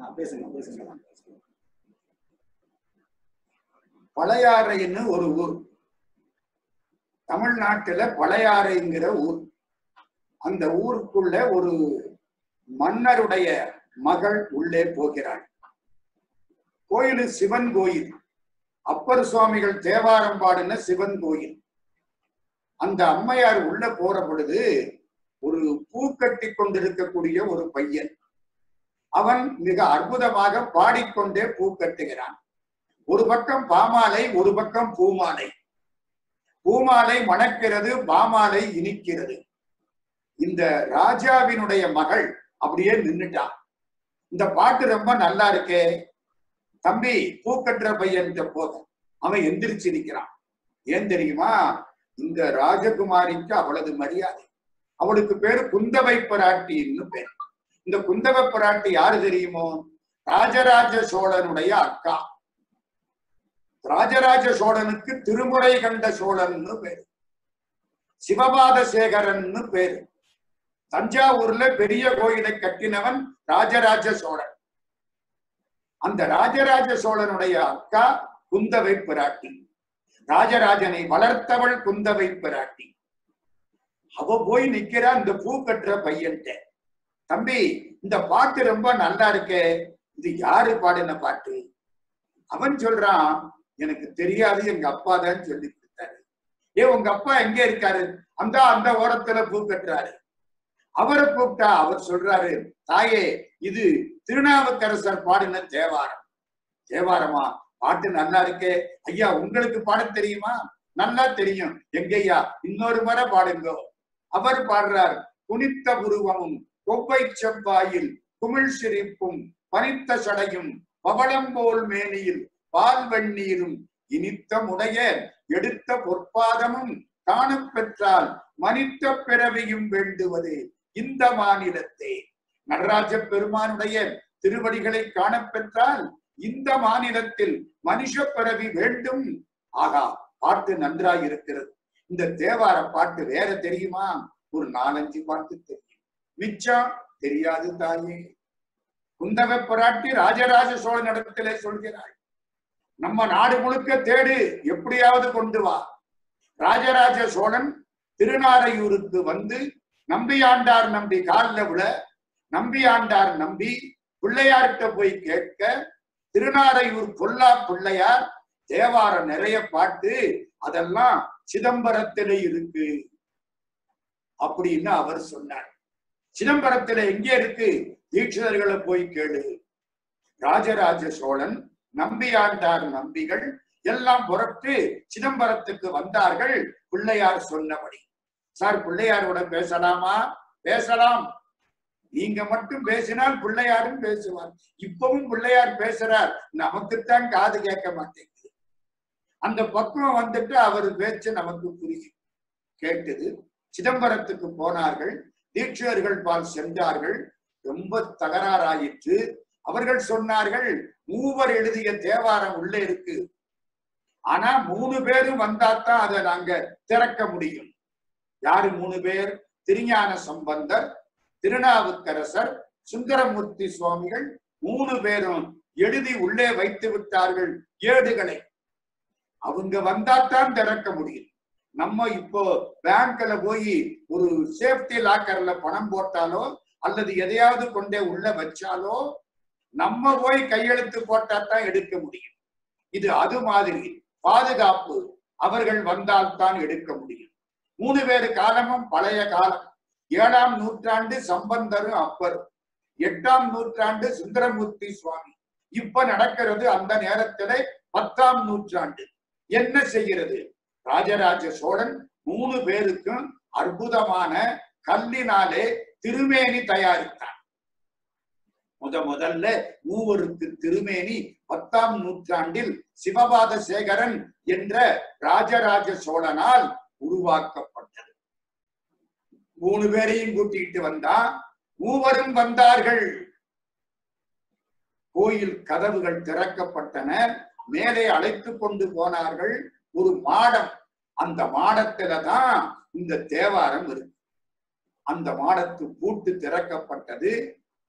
ஆ, பேசுங்க பேசுங்க பழையாறைன்னு ஒரு ஊர். தமிழ்நாட்டுல பழையாறைங்கிற ஊர். அந்த ஊருக்குள்ள ஒரு மன்னருடைய மகள் உள்ளே போகிறாள். கோயில் சிவன் கோயில். அப்பர் சுவாமிகள் தேவாரம் பாடின சிவன் கோயில். அந்த அம்மையார் உள்ள போற பொழுது ஒரு பூ கட்டி கொண்டிருக்கக்கூடிய ஒரு பையன். அவன் மிக அற்புதமாக பாடிக்கொண்டே பூ கட்டுகிறான். ஒரு பக்கம் பாமாலை ஒரு பக்கம் பூமாலை. பூமாலை மணக்கிறது பாமாலை இனிக்கிறது. இந்த ராஜாவினுடைய மகள் அப்படியே நின்னுட்டான் இந்த பாட்டு ரொம்ப நல்லா இருக்கே. தம்பி பூ கட்டுற பையன் போக. அவன் எந்திரிச்சு நிக்கிறான். ஏன் தெரியுமா? இந்த ராஜகுமாரிக்கு அவளது மரியாதை. அவளுக்கு பேரு குந்தவை பராட்டின்னு பேர். இந்த குந்தவை பிராட்டி யாரு தெரியுமோ? ராஜராஜ சோழனுடைய அக்கா. ராஜராஜ சோழனுக்கு திருமுறை கண்ட சோழன்னு பேரு. சிவபாத சேகரன்னு பேரு. தஞ்சாவூர்ல பெரிய கோயிலை கட்டினவன் ராஜராஜ சோழன். அந்த ராஜராஜ சோழனுடைய அக்கா குந்தவை பிராட்டி. ராஜராஜனை வளர்த்தவள் குந்தவை பிராட்டி. அவ போய் நிக்கிறா இந்த பூ கட்டுற பையன்ட்ட. தம்பி இந்த பாட்டு ரொம்ப நல்லா இருக்கே. இது யாரு பாடின பாட்டு? அவன் சொல்றான் எனக்கு தெரியாது எங்க அப்பா தான் சொல்லி கொடுத்தாரு. ஏ உங்க அப்பா எங்க இருக்காரு? அந்த அந்த ஓரத்துல பூ கட்டுறாரு. அவரை கூப்பிட்டா அவர் சொல்றாரு தாயே இது திருநாவுக்கரசர் பாடின தேவாரம். தேவாரமா? பாட்டு நல்லா இருக்கே. ஐயா உங்களுக்கு பாட தெரியுமா? நல்லா தெரியும். எங்கய்யா? இன்னொரு முறை பாடுங்கோ. அவர் பாடுறார் குனித்த புருவமும் கொவ்வை செவ்வாயில் குமிழ் சிரிப்பும் பனித்த சடையும் பவளம்போல் மேனியில் பால் வெண்ணீரும் இனித்த முடைய எடுத்த பொற்பாதமும் காணப் பெற்றால் மனித்த பிறவியும் வேண்டுவது இந்த மாநிலத்தே. நடராஜ பெருமானுடைய திருவடிகளை காணப் பெற்றால் இந்த மாநிலத்தில் மனுஷ பிறவி வேண்டும். ஆகா பாட்டு நன்றாய் இருக்கிறது இந்த தேவார பாட்டு வேற தெரியுமா? ஒரு நாலஞ்சு பாட்டு தெரியும் மிச்சம் தெரியாது தாயே. குந்தக பிராட்டி ராஜராஜ சோழனிடத்திலே சொல்கிறாள் நம்ம நாடு முழுக்க தேடு எப்படியாவது கொண்டு வா. ராஜராஜ சோழன் திருநாரையூருக்கு வந்து நம்பி ஆண்டார் நம்பி காலில் விழ நம்பியாண்டார் நம்பி பிள்ளையார்கிட்ட போய் கேட்க திருநாரையூர் பொல்லா பிள்ளையார் தேவாரம் நிறைய பாட்டு அதெல்லாம் சிதம்பரத்திலே இருக்கு. அப்படின்னு அவர் சொன்னார். சிதம்பரத்துல எங்க இருக்கு? தீட்சிதர்களை போய் கேளு. ராஜராஜ சோழன் நம்பியாண்டார் நம்பிகள் எல்லாம் புறத்து சிதம்பரத்துக்கு வந்தார்கள். பிள்ளையார் சொன்னபடி. சார் பிள்ளையாரோட பேசலாமா? பேசலாம். நீங்க மட்டும் பேசினால் பிள்ளையாரும் பேசுவார். இப்பவும் பிள்ளையார் பேசுறார். நமக்குத்தான் காது கேட்க மாட்டேங்குது. அந்த பக்கம் வந்துட்டு அவர் பேச்சு நமக்கு புரியும். கேட்டது. சிதம்பரத்துக்கு போனார்கள். தீட்சிதர்கள் பால் சென்றார்கள். ரொம்ப தகராறாயிற்று. அவர்கள் சொன்னார்கள் மூவர் எழுதிய தேவாரம் உள்ளே இருக்கு. ஆனா மூணு பேரும் வந்தாத்தான் அதை நாங்க திறக்க முடியும். யாரு மூணு பேர்? திருஞான சம்பந்தர் திருநாவுக்கரசர் சுந்தரமூர்த்தி சுவாமிகள் மூணு பேரும் எழுதி உள்ளே வைத்து விட்டார்கள் ஏடுகளை. அவங்க வந்தாத்தான் திறக்க முடியும். நம்ம இப்போ பேங்க்ல போய் ஒரு சேஃப்டி லாக்கர்ல பணம் போட்டாலோ அல்லது எதையாவது கொண்டே உள்ள வச்சாலோ நம்ம போய் கையெழுத்து போட்டா தான் எடுக்க முடியும். இது அது மாதிரி பாதுகாப்பு அவர்கள் வந்தால் தான் எடுக்க முடியும். மூணு பேரு காலமும் பழைய காலம். ஏழாம் நூற்றாண்டு சம்பந்தரும் அப்பரும் எட்டாம் நூற்றாண்டு சுந்தரமூர்த்தி சுவாமி. இப்ப நடக்கிறது அந்த நேரத்திலே பத்தாம் நூற்றாண்டு. என்ன செய்கிறது? ராஜராஜ சோழன் மூணு பேருக்கும் அற்புதமான கல்லினாலே திருமேனி தயாரித்தான் முத முதல்ல மூவருக்கு திருமேனி பத்தாம் நூற்றாண்டில் சிவபாத சேகரன் என்ற ராஜராஜ சோழனால் உருவாக்கப்பட்டது. மூணு பேரையும் கூட்டிட்டு வந்தா மூவரும் வந்தார்கள். கோயில் கதவுகள் திறக்கப்பட்டன மேலே அழைத்து கொண்டு போனார்கள். ஒரு மாடம். அந்த மாடத்துல தான் இந்த தேவாரம் இருக்கு. அந்த மாடத்து பூட்டு திறக்கப்பட்டது.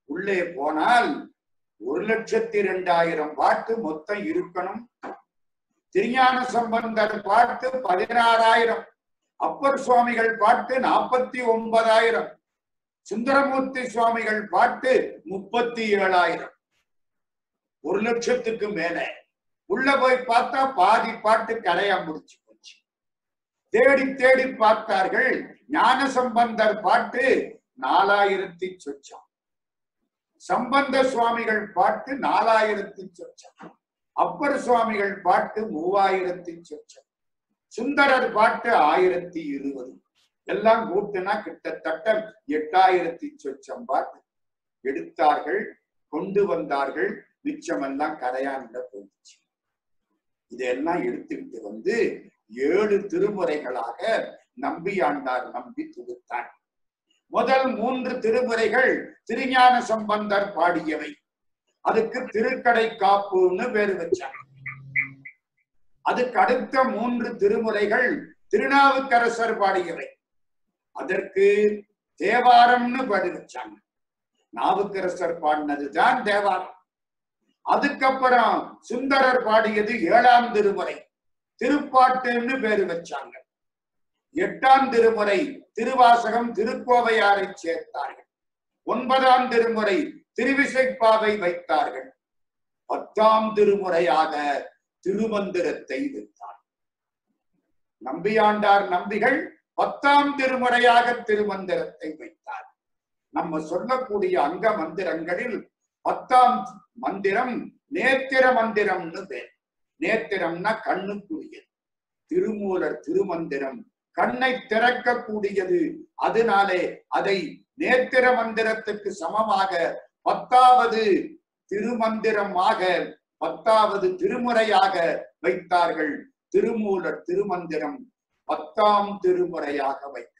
உள்ளே போனால் ஒரு லட்சத்தி ரெண்டாயிரம் பாட்டு மொத்தம் இருக்கணும். திருஞான சம்பந்தர் பாட்டு பதினாறாயிரம். அப்பர் சுவாமிகள் பாட்டு நாற்பத்தி ஒன்பதாயிரம். சுந்தரமூர்த்தி சுவாமிகள் பாட்டு முப்பத்தி ஏழாயிரம். ஒரு லட்சத்துக்கு மேல. உள்ள போய் பார்த்தா பாதி பாட்டு கரையா முடிச்சு போச்சு. தேடி தேடி பார்த்தார்கள் ஞான சம்பந்தர் பாட்டு நாலாயிரத்தி சொச்சம். சம்பந்த சுவாமிகள் பாட்டு நாலாயிரத்தி சொச்சம். அப்பர் சுவாமிகள் பாட்டு மூவாயிரத்தி சொச்சம். சுந்தரர் பாட்டு ஆயிரத்தி இருபது. எல்லாம் கூட்டுனா கிட்டத்தட்ட எட்டாயிரத்தி சொச்சம் பாட்டு. எடுத்தார்கள் கொண்டு வந்தார்கள் மிச்சமெல்லாம் கரையாண்ட போயிடுச்சு. இதெல்லாம் எடுத்துக்கிட்டு வந்து ஏழு திருமுறைகளாக நம்பியாண்டார் நம்பி தொகுத்தான் முதல் மூன்று திருமுறைகள் திருஞான சம்பந்தர் பாடியவை. அதுக்கு திருக்கடை காப்புன்னு பேர் வச்சாங்க. அதுக்கு அடுத்த மூன்று திருமுறைகள் திருநாவுக்கரசர் பாடியவை. அதற்கு தேவாரம்னு பாடி வச்சாங்க. நாவுக்கரசர் பாடினதுதான் தேவாரம். அதுக்கப்புறம் சுந்தரர் பாடியது ஏழாம் திருமுறை. திருப்பாட்டுன்னு பேரு வச்சாங்க. எட்டாம் திருமுறை திருவாசகம் திருக்கோவையாரை சேர்த்தார்கள். ஒன்பதாம் திருமுறை திருவிசைப்பாவை வைத்தார்கள். பத்தாம் திருமுறையாக திருமந்திரத்தை வைத்தார் நம்பியாண்டார் நம்பிகள் பத்தாம் திருமுறையாக திருமந்திரத்தை வைத்தார். நம்ம சொல்லக்கூடிய அங்க மந்திரங்களில் பத்தாம் மந்திரம் நேத்திர மந்திரம்னு பேர். நேத்திரம்னா கண்ணுக்குரியது. திருமூலர் திருமந்திரம் கண்ணை திறக்கக்கூடியது. அதனாலே அதை நேத்திர மந்திரத்துக்கு சமமாக பத்தாவது திருமந்திரமாக பத்தாவது திருமுறையாக வைத்தார்கள். திருமூலர் திருமந்திரம் பத்தாம் திருமுறையாக வைக்கப்பட்டது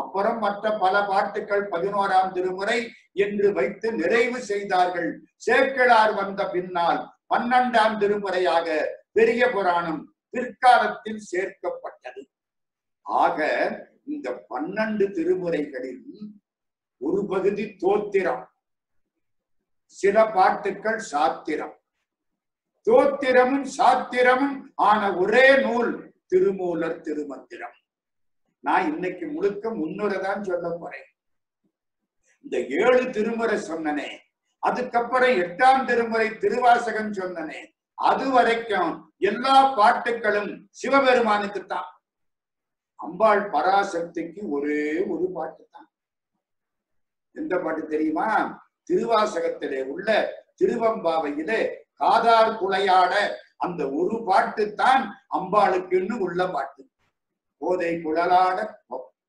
அப்புறம் மற்ற பல பாட்டுகள் பதினோராம் திருமுறை என்று வைத்து நிறைவு செய்தார்கள். சேக்கிழார் வந்த பின்னால் பன்னெண்டாம் திருமுறையாக பெரிய புராணம் பிற்காலத்தில் சேர்க்கப்பட்டது. ஆக இந்த பன்னெண்டு திருமுறைகளில் ஒரு பகுதி தோத்திரம் சில பாட்டுக்கள் சாத்திரம். தோத்திரமும் சாத்திரமும் ஆன ஒரே நூல் திருமூலர் திருமந்திரம். நான் இன்னைக்கு முழுக்க முன்னுரை தான் சொல்ல போறேன். இந்த ஏழு திருமுறை சொன்னனே அதுக்கப்புறம் எட்டாம் திருமுறை திருவாசகம் சொன்னனே அது வரைக்கும் எல்லா பாட்டுகளும் சிவபெருமானுக்கு தான் அம்பாள் பராசக்திக்கு ஒரே ஒரு பாட்டு தான் எந்த பாட்டு தெரியுமா? திருவாசகத்திலே உள்ள திருவம்பாவையிலே காதார் குலையாட அந்த ஒரு பாட்டு தான் அம்பாளுக்குன்னு உள்ள பாட்டு. போதை குழலாட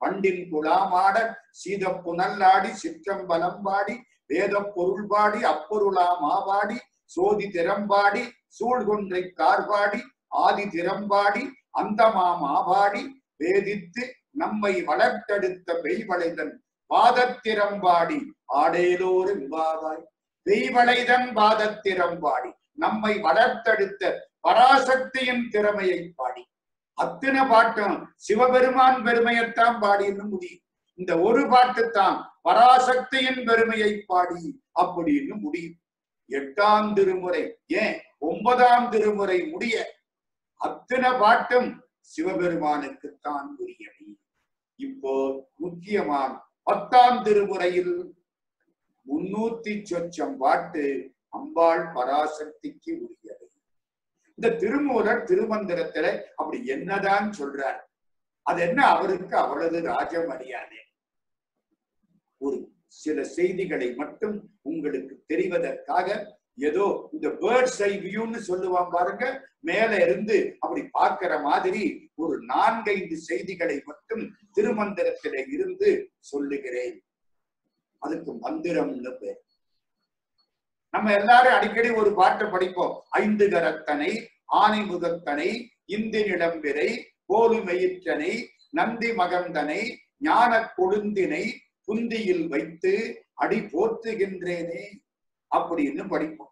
பண்டின் குழாமாட சீத புனல்லாடி சிற்றம்பலம் பாடி வேத பொருள் பாடி அப்பொருளா மாபாடி சோதி திறம்பாடி சூழ்கொன்றை கார்பாடி ஆதி திறம்பாடி அந்தமா மாபாடி வேதித்து நம்மை வளர்த்தெடுத்த பெய்வளைதன் பாதத்திறம்பாடி ஆடேலோரு விவாதாய் பெய்வளைதன் பாதத்திறம்பாடி நம்மை வளர்த்தெடுத்த பராசக்தியின் திறமையை பாடி. அத்தனை பாட்டும் சிவபெருமான் பெருமையைத்தான் பாடின்னு முடியும் இந்த ஒரு பாட்டு தான் பராசக்தியின் பெருமையை பாடி அப்படின்னு முடியும் எட்டாம் திருமுறை ஏன்? ஒன்பதாம் திருமுறை முடிய அத்தனை பாட்டும் சிவபெருமானுக்குத்தான் உரியவை. இப்போ முக்கியமான பத்தாம் திருமுறையில் முன்னூத்தி சொச்சம் பாட்டு அம்பாள் பராசக்திக்கு உரியது இந்த திருமூலர் திருமந்திரத்துல அப்படி என்னதான் சொல்றார்? அது என்ன அவருக்கு அவ்வளவு ராஜ மரியாதை ஒரு சில செய்திகளை மட்டும் உங்களுக்கு தெரிவதற்காக ஏதோ இந்த பேர்ட்ஸ் ஐ வியூன்னு சொல்லுவான் பாருங்க மேல இருந்து அப்படி பார்க்கிற மாதிரி ஒரு நான்கைந்து செய்திகளை மட்டும் திருமந்திரத்தில இருந்து சொல்லுகிறேன். அதுக்கு மந்திரம்னு பேர். நம்ம எல்லாரும் அடிக்கடி ஒரு பாட்டை படிப்போம். ஐந்து கரத்தனை ஆனை முகத்தனை இந்தி நிலம்பிரை கோலுமெயிற்றனை நந்தி மகந்தனை ஞான கொழுந்தினை புந்தியில் வைத்து அடி போற்றுகின்றேனே அப்படின்னு படிப்போம்.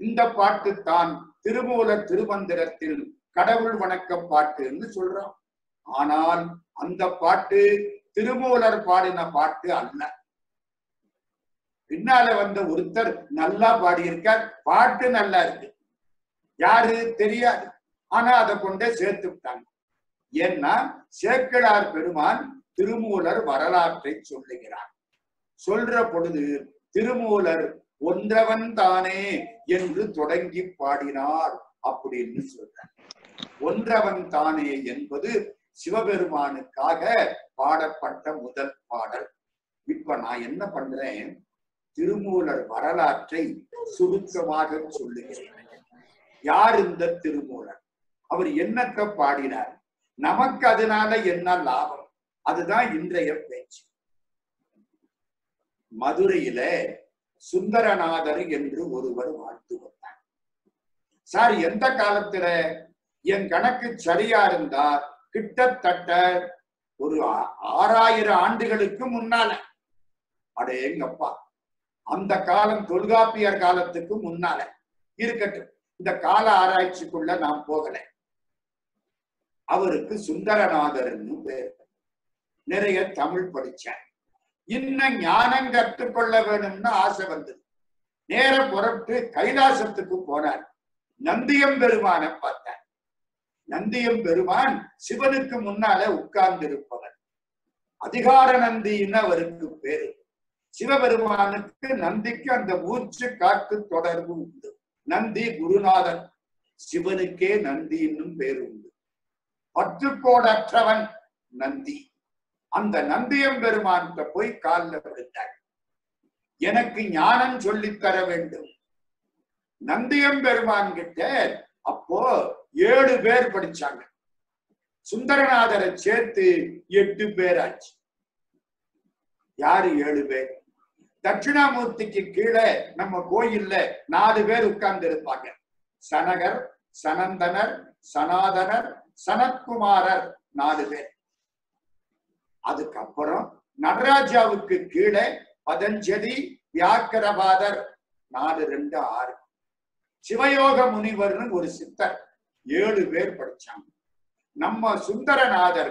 இந்த பாட்டு தான் திருமூலர் திருமந்திரத்தில் கடவுள் வணக்க பாட்டுன்னு சொல்றோம். ஆனால் அந்த பாட்டு திருமூலர் பாடின பாட்டு அல்ல. பின்னால வந்த ஒருத்தர் நல்லா பாடியிருக்கார் பாட்டு நல்லா இருக்கு. யாரு? தெரியாது. ஆனா அதை கொண்டே சேர்த்து விட்டாங்க. ஏன்னா சேக்கிழார் பெருமான் திருமூலர் வரலாற்றை சொல்லுகிறார். சொல்ற பொழுது திருமூலர் ஒன்றவன் தானே என்று தொடங்கி பாடினார் அப்படின்னு சொல்றார். ஒன்றவன் தானே என்பது சிவபெருமானுக்காக பாடப்பட்ட முதல் பாடல். இப்ப நான் என்ன பண்றேன்? திருமூலர் வரலாற்றை சுருக்கமாக சொல்லுகிறேன் யார் இந்த திருமூலர்? அவர் என்னத்தை பாடினார்? நமக்கு அதனால என்ன லாபம்? அதுதான் இன்றைய பேச்சு. மதுரையில சுந்தரநாதர் என்று ஒருவர் வாழ்ந்து வந்தார். சார் எந்த காலத்துல? என் கணக்கு சரியா இருந்தா கிட்டத்தட்ட ஒரு ஆ- ஆறாயிரம் ஆண்டுகளுக்கு முன்னால. அடேங்கப்பா. அந்த காலம் தொல்காப்பியர் காலத்துக்கு முன்னால இருக்கட்டும். இந்த கால ஆராய்ச்சிக்குள்ள நான் போகல. அவருக்கு சுந்தரநாதர்னு பேர். நிறைய தமிழ் படிச்சார். இன்னும் ஞானம் கற்றுக்கொள்ள வேணும்னு ஆசை வந்தது. நேர புறப்பட்டு கைலாசத்துக்கு போனார். நந்தியம் பெருமான பார்த்தார். நந்தியம் பெருமான் சிவனுக்கு முன்னால உட்கார்ந்து இருப்பவர் அதிகார நந்தின்னு அவருக்கு பேரு. சிவபெருமானுக்கு நந்திக்கு அந்த மூச்சு காக்கு தொடர்பு உண்டு. நந்தி குருநாதன் சிவனுக்கே நந்தி என்னும் பேர் உண்டு. பற்றுக்கோடற்றவன் நந்தி. அந்த நந்தியம் பெருமான்கிட்ட போய் காலில் விழுந்தார். எனக்கு ஞானம் சொல்லித்தர வேண்டும். நந்தியம் பெருமான் கிட்ட அப்போ ஏழு பேர் படிச்சாங்க. சுந்தரநாதரை சேர்த்து எட்டு பேர் ஆச்சு. யாரு ஏழு பேர்? தட்சிணாமூர்த்திக்கு கீழே நம்ம கோயில்ல நாலு பேர் உட்கார்ந்து இருப்பாங்க சனகர் சனந்தனர் சனாதனர் சனத்குமாரர் நாலு பேர். அதுக்கப்புறம் நடராஜாவுக்கு கீழே பதஞ்சலி வியாக்கரபாதர் நாலு ரெண்டு ஆறு. சிவயோக முனிவர்னு ஒரு சித்தர் ஏழு பேர் படிச்சாங்க. நம்ம சுந்தரநாதர்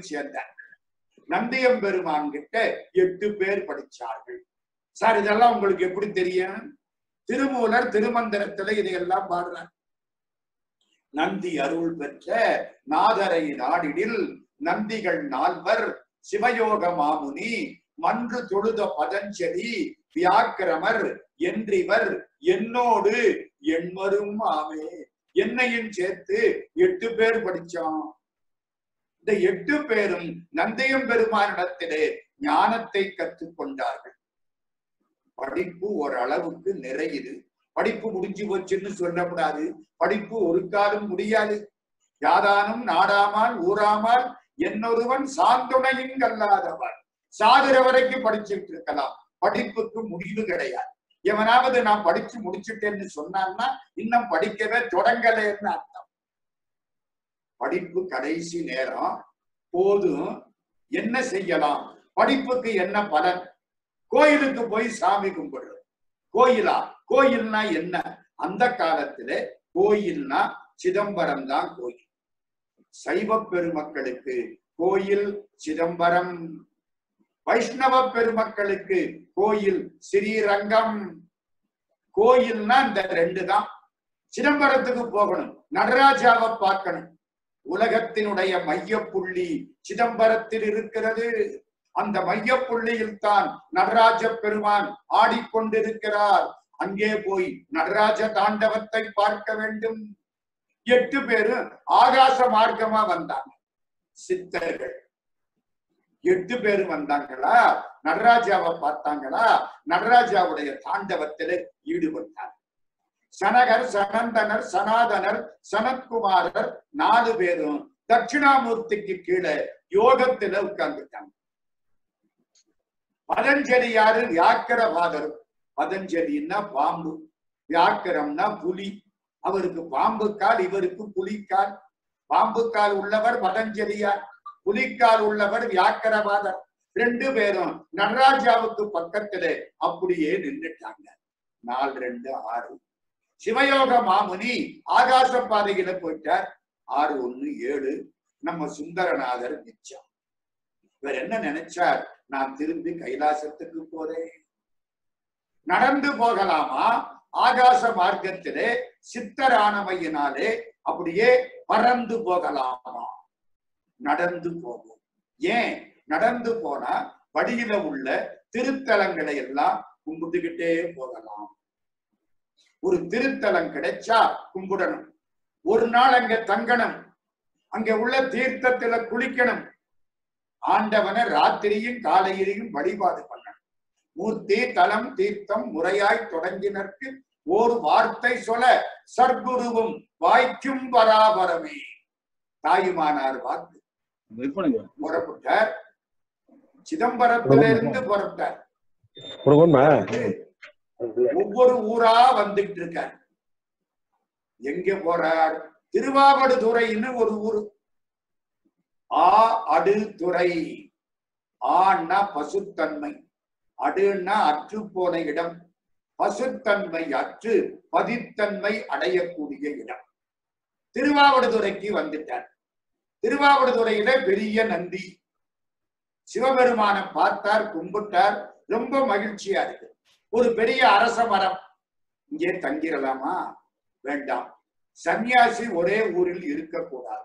சேர்ந்தார். நந்தியம் பெருமான் கிட்ட எட்டு பேர் படிச்சார்கள். சார் இதெல்லாம் உங்களுக்கு எப்படி தெரியும்? திருமூலர் திருமந்திரத்துல இதையெல்லாம் பாடுறார். நந்தி அருள் பெற்ற நாதரை நாடிடில் நந்திகள் நால்வர் சிவயோக மாமுனி மன்று தொழுத பதஞ்சலி வியாக்கிரமர் என்றிவர் என்னோடு எண்மரும் ஆமே. என்னையும் சேர்த்து எட்டு பேர் படிச்சோம் இந்த எட்டு பேரும் நந்தியம் பெருமானிடத்திலே ஞானத்தை கற்றுக்கொண்டார்கள். படிப்பு ஓரளவுக்கு நிறையுது. படிப்பு முடிஞ்சு போச்சுன்னு சொல்லக்கூடாது. படிப்பு ஒரு காலம் முடியாது. யாதானும் நாடாமால் ஊராமால் என்னொருவன் சாந்துணையும் கல்லாதவன். சாகுற வரைக்கும் படிச்சுட்டு இருக்கலாம். படிப்புக்கு முடிவு கிடையாது. எவனாவது நான் படிச்சு முடிச்சுட்டேன்னு சொன்னான்னா இன்னும் படிக்கவே தொடங்கலைன்னு அர்த்தம். படிப்பு கடைசி நேரம் போதும். என்ன செய்யலாம்? படிப்புக்கு என்ன பலன்? கோயிலுக்கு போய் சாமி கும்பிடுறது கோயிலா? கோயில்னா என்ன? அந்த காலத்துல கோயில்னா சிதம்பரம் தான் கோயில். சைவ பெருமக்களுக்கு கோயில் சிதம்பரம். வைஷ்ணவ பெருமக்களுக்கு கோயில் ஸ்ரீரங்கம். கோயில்னா இந்த ரெண்டு தான். சிதம்பரத்துக்கு போகணும். நடராஜாவை பார்க்கணும். உலகத்தினுடைய மையப்புள்ளி சிதம்பரத்தில் இருக்கிறது. அந்த மையப்புள்ளியில் தான் நடராஜ பெருமான் ஆடிக்கொண்டிருக்கிறார். அங்கே போய் நடராஜ தாண்டவத்தை பார்க்க வேண்டும். எட்டு பேரும் ஆகாச மார்க்கமா வந்தாங்க. சித்தர்கள். எட்டு பேர் வந்தாங்களா? நடராஜாவை பார்த்தாங்களா? நடராஜாவுடைய தாண்டவத்தில ஈடுபட்டாங்க. சனகர் சனந்தனர் சனாதனர் சனத்குமாரர் நாலு பேரும் தட்சிணாமூர்த்திக்கு கீழே யோகத்துல உட்கார்ந்துட்டாங்க. பதஞ்சலி யாரு? வியாக்கரபாதர் பதஞ்சலின்னா பாம்பு. வியாக்கரம்னா புலி. அவருக்கு பாம்பு கால் இவருக்கு புலிக்கால் பாம்பு கால் உள்ளவர் பதஞ்சலியார் புலிக்கால் உள்ளவர் வியாக்கரவாதர். ரெண்டு பேரும் நடராஜாவுக்கு பக்கத்துல அப்படியே நின்றுட்டாங்க. நாலு ரெண்டு ஆறு. சிவயோக மாமுனி ஆகாச பாதையில போயிட்டார். ஆறு ஒண்ணு ஏழு. நம்ம சுந்தரநாதர் மிச்சம். இவர் என்ன நினைச்சார்? நான் திரும்பி கைலாசத்துக்கு போறேன். நடந்து போகலாமா? ஆகாச மார்க்கத்திலே சித்தரானவையினாலே அப்படியே பறந்து போகலாமா? நடந்து போகும் ஏன்? நடந்து போனா வழியில உள்ள திருத்தலங்களை எல்லாம் கும்பிட்டுக்கிட்டே போகலாம். ஒரு திருத்தலம் கிடைச்சா கும்பிடணும். ஒரு நாள் அங்க தங்கணும். அங்க உள்ள தீர்த்தத்துல குளிக்கணும். ஆண்டவனை ராத்திரியும் காலையிலையும் வழிபாடு பண்ணணும். மூர்த்தி தலம் தீர்த்தம் முறையாய் தொடங்கினருக்கு ஒரு வார்த்தை சொல்ல சர்க்குருவும் வாய்க்கும் பராபரமே தாயுமானார் வாக்கு. புறப்பட்டார். சிதம்பரத்திலிருந்து புறப்பட்டார். ஒவ்வொரு ஊரா வந்துட்டு இருக்கார். எங்க போறார்? திருவாவடுதுறைன்னு ஒரு ஊர். ஆ அடுதுறை ஆன்னா பசுத்தன்மை. அடுன்னா அற்று போன இடம். பசுத்தன்மை அற்று பதித்தன்மை அடையக்கூடிய இடம். திருவாவடுதுறைக்கு வந்துட்டார். திருவாவடுதுறையில பெரிய நந்தி. சிவபெருமான பார்த்தார் கும்பிட்டார். ரொம்ப மகிழ்ச்சியா இருக்கு. ஒரு பெரிய அரச மரம். இங்கே தங்கிடலாமா வேண்டாம். சன்னியாசி ஒரே ஊரில் இருக்கக்கூடாது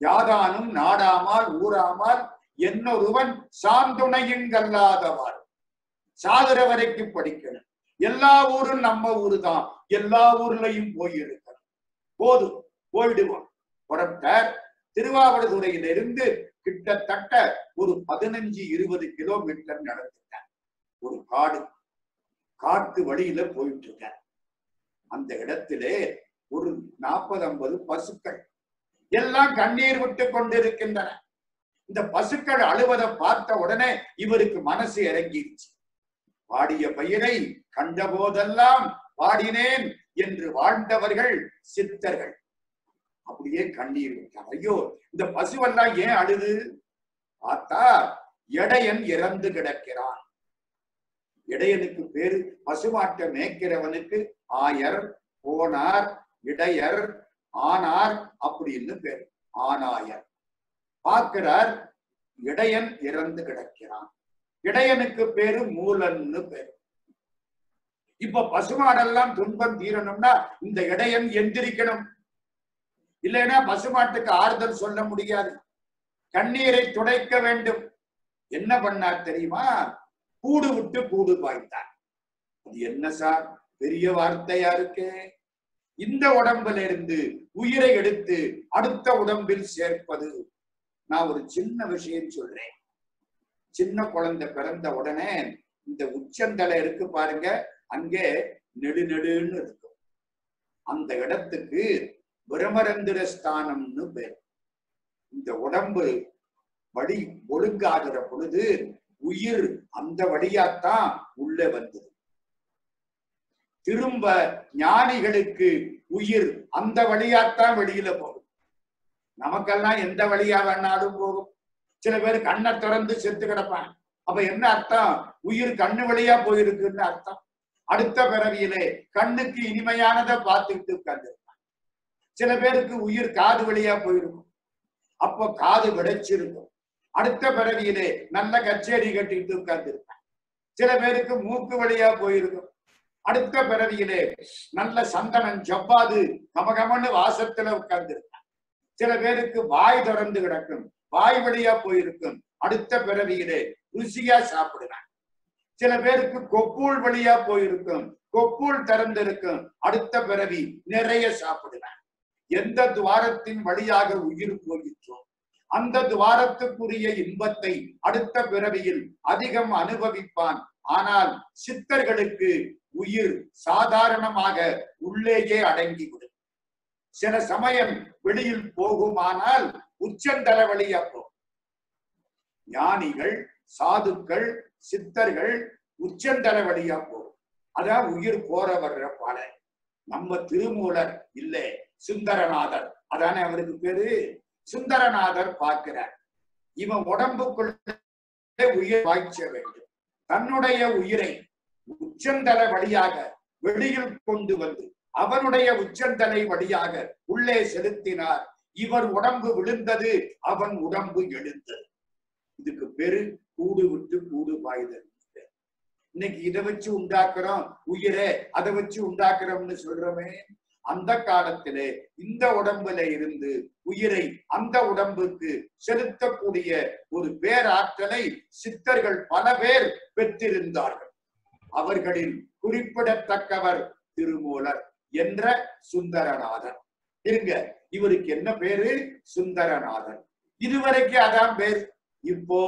யாதானும் நாடாமால் ஊராமால் என்னொருவன் சாந்துணையுங்கல்லாதவார் சாகுற வரைக்கும் படிக்கணும். எல்லா ஊரும் நம்ம ஊரு தான் எல்லா ஊர்லயும் போயிருக்கணும் போதும் போயிடுவோம். புறப்பட்டார் திருவாவடுதுறையிலிருந்து கிட்டத்தட்ட ஒரு பதினஞ்சு இருபது கிலோமீட்டர் நடந்துட்டார். ஒரு காடு. காட்டு வழியில போயிட்டு இருக்க அந்த இடத்திலே ஒரு நாற்பது ஐம்பது பசுக்கள் எல்லாம் கண்ணீர் விட்டு கொண்டிருக்கின்றன. இந்த பசுக்கள் அழுவதை பார்த்த உடனே இவருக்கு மனசு இறங்கிருச்சு. பாடிய பயிரை கண்ட போதெல்லாம் பாடினேன் என்று வாழ்ந்தவர்கள் சித்தர்கள். அப்படியே கண்ணீர் விட்டார். ஐயோ இந்த பசுவெல்லாம் ஏன் அழுது? பார்த்தா எடையன் இறந்து கிடக்கிறான். இடையனுக்கு பேரு பசுமாட்டை மேய்க்கிறவனுக்கு ஆயர் போனார் இடையர் ஆனார் அப்படின்னு பேரு. ஆனாயர். பார்க்கிறார் இடையன் இறந்து கிடக்கிறான். இடையனுக்கு பேரு மூலன்னு பேரு. இப்ப பசுமாடெல்லாம் துன்பம் தீரணும்னா இந்த இடையன் எந்திரிக்கணும். இல்லைன்னா பசுமாட்டுக்கு ஆறுதல் சொல்ல முடியாது. கண்ணீரை துடைக்க வேண்டும். என்ன பண்ணார் தெரியுமா? கூடு விட்டு கூடு பாய்ந்தார் அது என்ன சார்? பெரிய வார்த்தையா இருக்கே. இந்த உடம்புல இருந்து உயிரை எடுத்து அடுத்த உடம்பில் சேர்ப்பது. நான் ஒரு சின்ன விஷயம் சொல்றேன். சின்ன குழந்தை பிறந்த உடனே இந்த உச்சந்தலை இருக்கு பாருங்க. அங்கே நெடு நெடுன்னு இருக்கும். அந்த இடத்துக்கு பிரமரந்திர ஸ்தானம்னு பேர். இந்த உடம்பு வழி ஒழுங்காகிற பொழுது உயிர் அந்த வழியாத்தான் உள்ளே வந்தது. திரும்ப ஞானிகளுக்கு உயிர் அந்த வழியாத்தான் வெளியில போகும். நமக்கெல்லாம் எந்த வழியா வேணாலும் போகும். சில பேர் கண்ணை திறந்து செத்து கிடப்பான் அப்ப என்ன அர்த்தம்? உயிர் கண்ணு வழியா போயிருக்குன்னு அர்த்தம். அடுத்த பிறவியிலே கண்ணுக்கு இனிமையானதை பார்த்துக்கிட்டு உட்கார்ந்துருப்பான் சில பேருக்கு உயிர் காது வழியா போயிருக்கும். அப்போ காது விடைச்சிருக்கும். அடுத்த பிறவியிலே நல்ல கச்சேரி கட்டிட்டு உட்கார்ந்துருப்பான் சில பேருக்கு மூக்கு வழியா போயிருக்கும். அடுத்த பிறவியிலே நல்ல சந்தனம் ஜவ்வாது கமகமன்னு வாசத்துல உட்கார்ந்துருப்பான் சில பேருக்கு வாய் திறந்து கிடக்கும் வாய் வழியா போயிருக்கும். அடுத்த பிறவியிலே ருசியா சாப்பிடுறான் சில பேருக்கு கொக்கூள் வழியா போயிருக்கும் கொக்கூள் திறந்திருக்கும் அடுத்த பிறவி நிறைய சாப்பிடுறான் எந்த துவாரத்தின் வழியாக உயிர் போயிற்றோம் அந்த துவாரத்துக்குரிய இன்பத்தை அடுத்த பிறவியில் அதிகம் அனுபவிப்பான். ஆனால் சித்தர்களுக்கு உயிர் சாதாரணமாக உள்ளேயே அடங்கிவிடும் சில சமயம் வெளியில் போகுமானால் உச்சந்தல வழியா போகும் ஞானிகள் சாதுக்கள் சித்தர்கள் உச்சந்தல வழியா போகும் அதான் உயிர் போற வர்ற பாலை. நம்ம திருமூலர் இல்லை சுந்தரநாதர். அதானே அவருக்கு பேரு? சுந்தரநாதர் பார்க்கிறார். இவன் உடம்புக்குள்ளே உயிர் வாய்ச்ச வேண்டும். தன்னுடைய உயிரை உச்சந்தல வழியாக வெளியில் கொண்டு வந்து அவனுடைய உச்சந்தலை வழியாக உள்ளே செலுத்தினார். இவர் உடம்பு விழுந்தது அவன் உடம்பு எழுந்தது. இதுக்கு பெரு கூடு விட்டு கூடு பாய்தல். இன்னைக்கு இதை வச்சு உண்டாக்குறோம் உயிரை அதை வச்சு உண்டாக்குறோம்னு சொல்றோமே. அந்த காலத்திலே இந்த உடம்புல இருந்து உயிரை அந்த உடம்புக்கு செலுத்தக்கூடிய ஒரு பேராற்றலை சித்தர்கள் பல பேர் பெற்றிருந்தார்கள். அவர்களில் குறிப்பிடத்தக்கவர் திருமூலர் என்ற சுந்தரநாதன் இருங்க இவருக்கு என்ன பேரு? சுந்தரநாதன் இதுவரைக்கும் அதான் பேர். இப்போ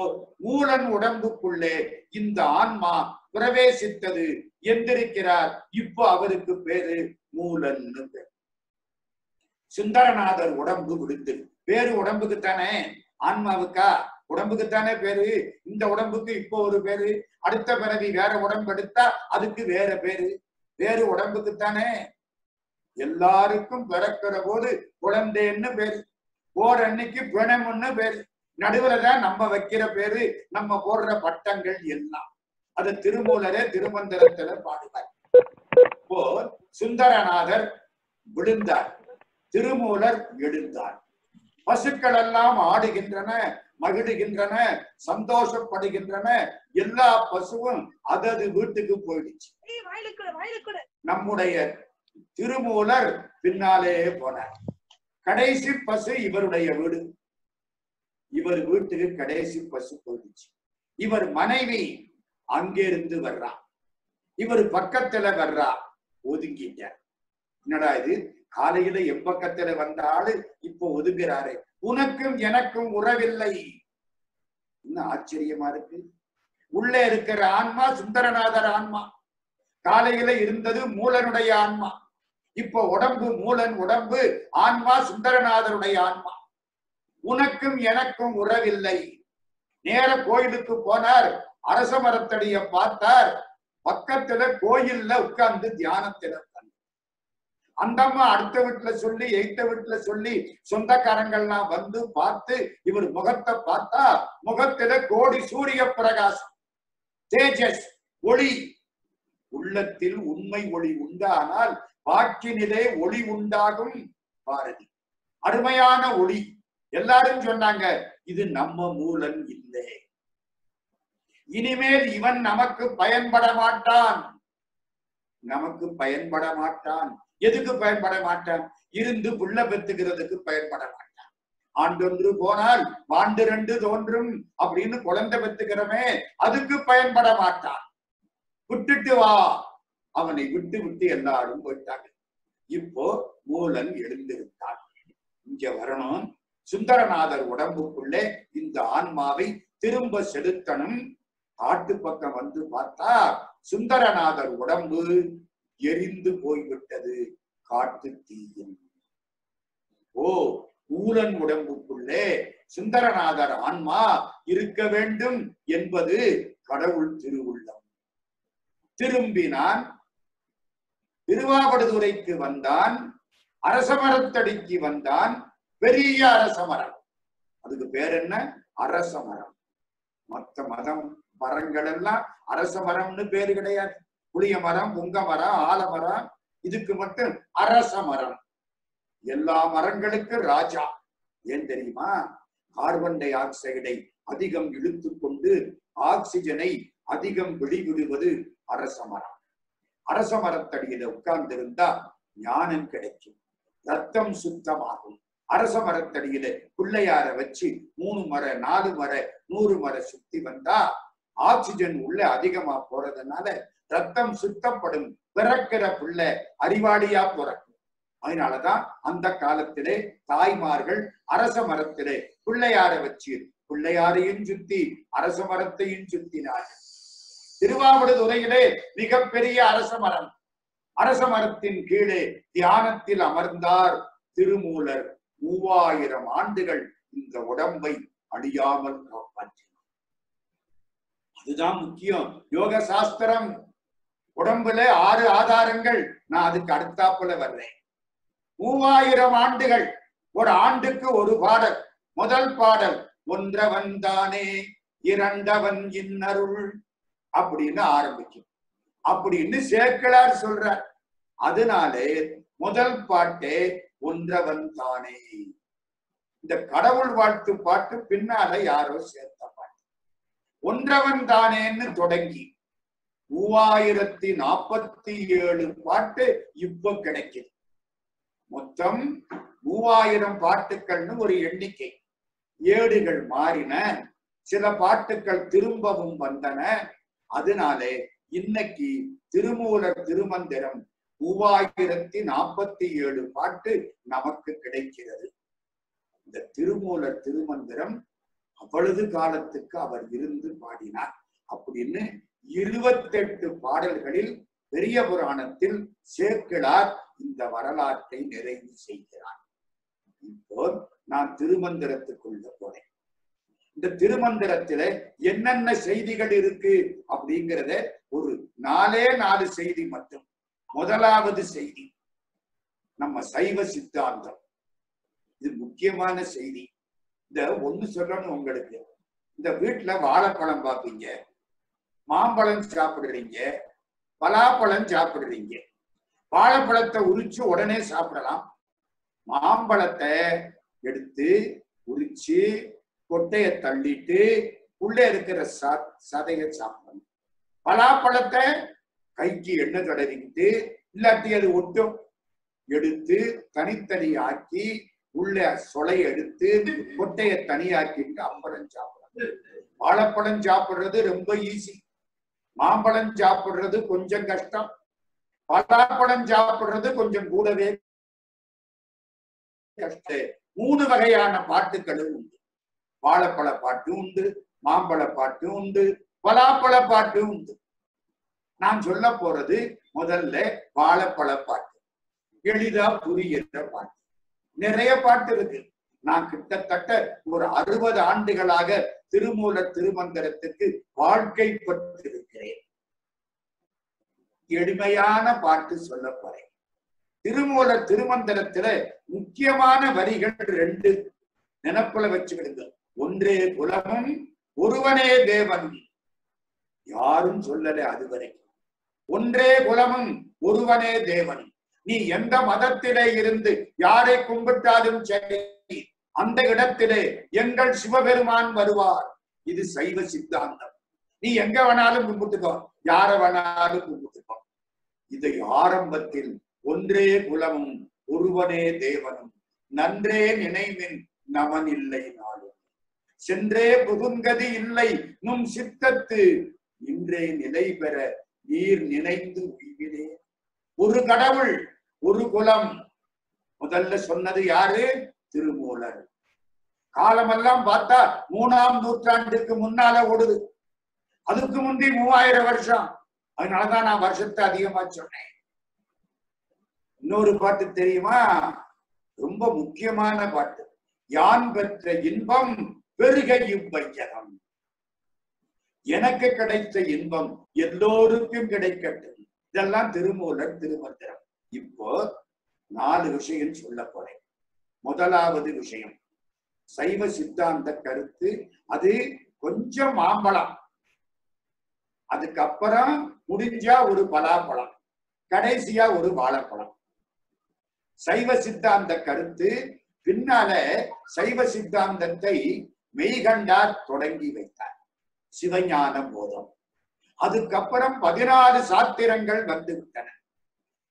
மூலன் உடம்புக்குள்ளே இந்த ஆன்மா பிரவேசித்தது எந்திருக்கிறார். இப்போ அவருக்கு பேரு மூலன்னு சுந்தரநாதர் உடம்பு விடுத்து பேரு உடம்புக்கு தானே ஆன்மாவுக்கா? உடம்புக்கு தானே பேரு? இந்த உடம்புக்கு இப்போ ஒரு பேரு. அடுத்த பிறவி வேற உடம்பு எடுத்தா அதுக்கு வேற பேரு. வேறு உடம்புக்கு தானே எல்லாருக்கும் பிறக்கிற போது குழந்தைன்னு பேரு. ஓர் அன்னைக்கு பிணம்னு பேரு. நடுவுல தான் நம்ம வைக்கிற பேரு. நம்ம போடுற பட்டங்கள் எல்லாம். அது திருமூலரே திருமந்திரத்துல பாடுவார். இப்போ சுந்தரநாதர் விழுந்தார். திருமூலர் எழுந்தார். பசுக்கள் எல்லாம் ஆடுகின்றன மகிழுகின்றன சந்தோஷப்படுகின்றன. எல்லா பசுவும் அதது வீட்டுக்கு போயிடுச்சு. நம்முடைய திருமூலர் பின்னாலே போனார். கடைசி பசு இவருடைய வீடு. இவர் வீட்டுக்கு கடைசி பசு போயிடுச்சு. இவர் மனைவி அங்கிருந்து வர்றா. இவர் பக்கத்துல வர்றா. ஒதுங்கிங்க என்னடா இது? காலையில எப்பக்கத்துல வந்தாலும் இப்ப ஒதுங்குறாரு. உனக்கும் எனக்கும் உறவில்லை. என்ன ஆச்சரியமா இருக்கு? உள்ளே இருக்கிற ஆன்மா சுந்தரநாதர் ஆன்மா. காலையில இருந்தது மூலனுடைய ஆன்மா. இப்போ உடம்பு மூலன் உடம்பு ஆன்மா சுந்தரநாதருடைய ஆன்மா. உனக்கும் எனக்கும் உறவில்லை. நேர கோயிலுக்கு போனார். அரச மரத்தடிய பார்த்தார். பக்கத்துல கோயில்ல உட்கார்ந்து தியானத்துல அந்த அம்மா அடுத்த வீட்டுல சொல்லி எய்த்த வீட்டுல சொல்லி சொந்தக்காரங்கள்லாம் வந்து பார்த்து இவர் முகத்தை பார்த்தா முகத்துல கோடி சூரிய பிரகாசம். தேஜஸ் ஒளி. உள்ளத்தில் உண்மை ஒளி உண்டானால் வாக்கினிலே ஒளி உண்டாகும் பாரதி. அருமையான ஒளி. எல்லாரும் சொன்னாங்க இது நம்ம மூலம் இல்லை. இனிமேல் இவன் நமக்கு பயன்பட மாட்டான் நமக்கு பயன்பட மாட்டான் எதுக்கு பயன்பட மாட்டான் இருந்து புள்ள பெத்துக்கிறதுக்கு பயன்பட மாட்டான் ஆண்டொன்று போனால் வாண்டு ரெண்டு தோன்றும் அப்படின்னு குழந்தை பெத்துக்கிறமே அதுக்கு பயன்பட மாட்டான் விட்டுட்டு வா. அவனை விட்டு விட்டு எல்லாரும் போயிட்டாங்க. இப்போ மூலன் எழுந்திருந்தான் இங்க வரணும். சுந்தரநாதர் உடம்புக்குள்ளே இந்த ஆன்மாவை திரும்ப செலுத்தணும். காட்டு பக்கம் வந்து பார்த்தா சுந்தரநாதர் உடம்பு எரிந்து போய்விட்டது. காட்டு தீயில் ஓ ஊரன் உடம்புக்குள்ளே சுந்தரநாதர் ஆன்மா இருக்க வேண்டும் என்பது கடவுள் திருவுள்ளம். திரும்பினான். திருவாவடுதுறைக்கு வந்தான். அரசமரத்தடிக்கு வந்தான். பெரிய அரசமரம் அதுக்கு பேர் என்ன? அரசமரம் மத்த மதம் மரங்கள் எல்லாம் அரச மரம்னு பேரு கிடையாது. புளிய மரம் புங்க மரம் ஆலமரம் இதுக்கு மட்டும் அரச மரம். எல்லா மரங்களுக்கு ராஜா. ஏன் தெரியுமா? கார்பன் டை ஆக்சைடை அதிகம் இழுத்து கொண்டு ஆக்சிஜனை அதிகம் வெளிவிடுவது அரச மரம். அரச மரத்தடியில உட்கார்ந்திருந்தா ஞானம் கிடைக்கும். ரத்தம் சுத்தமாகும். அரச மரத்தடியில பிள்ளையார வச்சு மூணு மர நாலு மர நூறு மர சுத்தி வந்தா ஆக்சிஜன் உள்ள அதிகமா போறதுனால ரத்தம் சுத்தப்படும் பிறக்கிற பிள்ளை அறிவாளியா பிறக்கும். அதனாலதான் அந்த காலத்திலே தாய்மார்கள் அரச மரத்திலே பிள்ளையார வச்சு பிள்ளையாரையும் சுத்தி அரச மரத்தையும் சுத்தினார்கள். திருவாவடுதுறையிலே மிகப்பெரிய அரச மரம். அரச மரத்தின் கீழே தியானத்தில் அமர்ந்தார் திருமூலர். மூவாயிரம் ஆண்டுகள் இந்த உடம்பை அழியாமல் காப்பாற்றினார். அதுதான் முக்கியம். யோக சாஸ்திரம். உடம்புல ஆறு ஆதாரங்கள். நான் அதுக்கு அடுத்தாப்புல வர்றேன். மூவாயிரம் ஆண்டுகள். ஒரு ஆண்டுக்கு ஒரு பாடல். முதல் பாடல் ஒன்றவன் தானே இரண்டவன் இன்னருள் அப்படின்னு ஆரம்பிக்கும். அப்படின்னு சேக்கிழார் சொல்றார். அதனாலே முதல் பாட்டே ஒன்றவன் தானே இந்த கடவுள் வாழ்த்து பாட்டு பின்னால யாரோ சேர்த்த ஒன்றவன் தானேன்னு தொடங்கி மூவாயிரத்தி நாற்பத்தி ஏழு பாட்டு இப்ப கிடைக்குது. மொத்தம் மூவாயிரம் பாட்டுக்கள்னு ஒரு எண்ணிக்கை. ஏடுகள் மாறின சில பாட்டுக்கள் திரும்பவும் வந்தன. அதனாலே இன்னைக்கு திருமூலர் திருமந்திரம் மூவாயிரத்தி நாற்பத்தி ஏழு பாட்டு நமக்கு கிடைக்கிறது. இந்த திருமூலர் திருமந்திரம் அவ்வளவு காலத்துக்கு அவர் இருந்து பாடினார். அப்படின்னு இருபத்தெட்டு பாடல்களில் பெரிய புராணத்தில் சேர்க்கிறார் இந்த வரலாற்றை நிறைவு செய்கிறார். இப்போ நான் திருமந்திரத்துக்குள்ள போறேன். இந்த திருமந்திரத்துல என்னென்ன செய்திகள் இருக்கு அப்படிங்கிறத ஒரு நாலே நாலு செய்தி மட்டும். முதலாவது செய்தி நம்ம சைவ சித்தாந்தம். இது முக்கியமான செய்தி. இந்த ஒண்ணு சொல்லணும் உங்களுக்கு. இந்த வீட்டுல வாழைப்பழம் பார்ப்பீங்க மாம்பழம் சாப்பிடுறீங்க. பலாப்பழம் சாப்பிடுறீங்க. வாழைப்பழத்தை உரிச்சு உடனே சாப்பிடலாம். மாம்பழத்தை எடுத்து உரிச்சு கொட்டைய தள்ளிட்டு உள்ளே இருக்கிற ச சதையை சாப்பிடணும். பலாப்பழத்தை கைக்கு எண்ணெய் தடவிக்கிட்டு இல்லாட்டி அது ஒட்டும். எடுத்து தனித்தனி ஆக்கி உள்ள சொலை எடுத்து கொட்டையை தனியாக்கிட்டு அப்பளம் சாப்பிடணும் வாழைப்பழம் சாப்பிடுறது ரொம்ப ஈஸி மாம்பழம் சாப்பிடுறது கொஞ்சம் கஷ்டம். பலாப்பழம் சாப்பிடுறது கொஞ்சம் கூடவே கஷ்டம் மூணு வகையான பாட்டுகளும் உண்டு. வாழைப்பழ பாட்டு உண்டு மாம்பழ பாட்டு உண்டு பலாப்பழ பாட்டு உண்டு. நான் சொல்ல போறது முதல்ல வாழைப்பழ பாட்டு. எளிதா புரிகிற பாட்டு. நிறைய பாட்டு இருக்கு. நான் கிட்டத்தட்ட ஒரு அறுபது ஆண்டுகளாக திருமூல திருமந்திரத்துக்கு வாழ்க்கை பட்டிருக்கிறேன் எளிமையான பாட்டு சொல்ல போறேன். திருமூல திருமந்திரத்துல முக்கியமான வரிகள் ரெண்டு நினப்புல வச்சுக்கிடுங்க. ஒன்றே குலமும் ஒருவனே தேவன் யாரும் சொல்லல அதுவரை. ஒன்றே குலமும் ஒருவனே தேவன் நீ எந்த மதத்திலே இருந்து யாரை கும்பிட்டாலும் சரி அந்த இடத்திலே எங்கள் சிவபெருமான் வருவார். இது சைவ சித்தாந்தம். நீ எங்க வேணாலும் கும்பிட்டுக்கோ யார வேணாலும் கும்பிட்டுக்கோ. இதை ஆரம்பத்தில் ஒன்றே குலமும் ஒருவனே தேவனும். நன்றே நினைவின் நமன் இல்லை நாளும். சென்றே புகுங்கதி இல்லை நும் சித்தத்து. இன்றே நிலை பெற நீர் நினைந்து உய்வினே ஒரு கடவுள் ஒரு குலம் முதல்ல சொன்னது யாரு? திருமூலர். காலமெல்லாம் பார்த்தா மூணாம் நூற்றாண்டுக்கு முன்னால ஓடுது. அதுக்கு முந்தி மூவாயிரம் வருஷம். அதனாலதான் நான் வருஷத்தை அதிகமா சொன்னேன். இன்னொரு பாட்டு தெரியுமா? ரொம்ப முக்கியமான பாட்டு. யான் பெற்ற இன்பம் பெருக இவ்வையகம். எனக்கு கிடைத்த இன்பம் எல்லோருக்கும் கிடைக்கட்டும். இதெல்லாம் திருமூலர் திருமந்திரம். இப்போ நாலு விஷயம் சொல்ல போறேன். முதலாவது விஷயம் சைவ சித்தாந்த கருத்து அது கொஞ்சம் மாம்பழம். அதுக்கப்புறம் முடிஞ்சா ஒரு பலாப்பழம் கடைசியா ஒரு வாழைப்பழம். சைவ சித்தாந்த கருத்து பின்னால சைவ சித்தாந்தத்தை மெய்கண்டார் தொடங்கி வைத்தார். சிவஞான போதம். அதுக்கப்புறம் பதினாறு சாத்திரங்கள் வந்து விட்டன.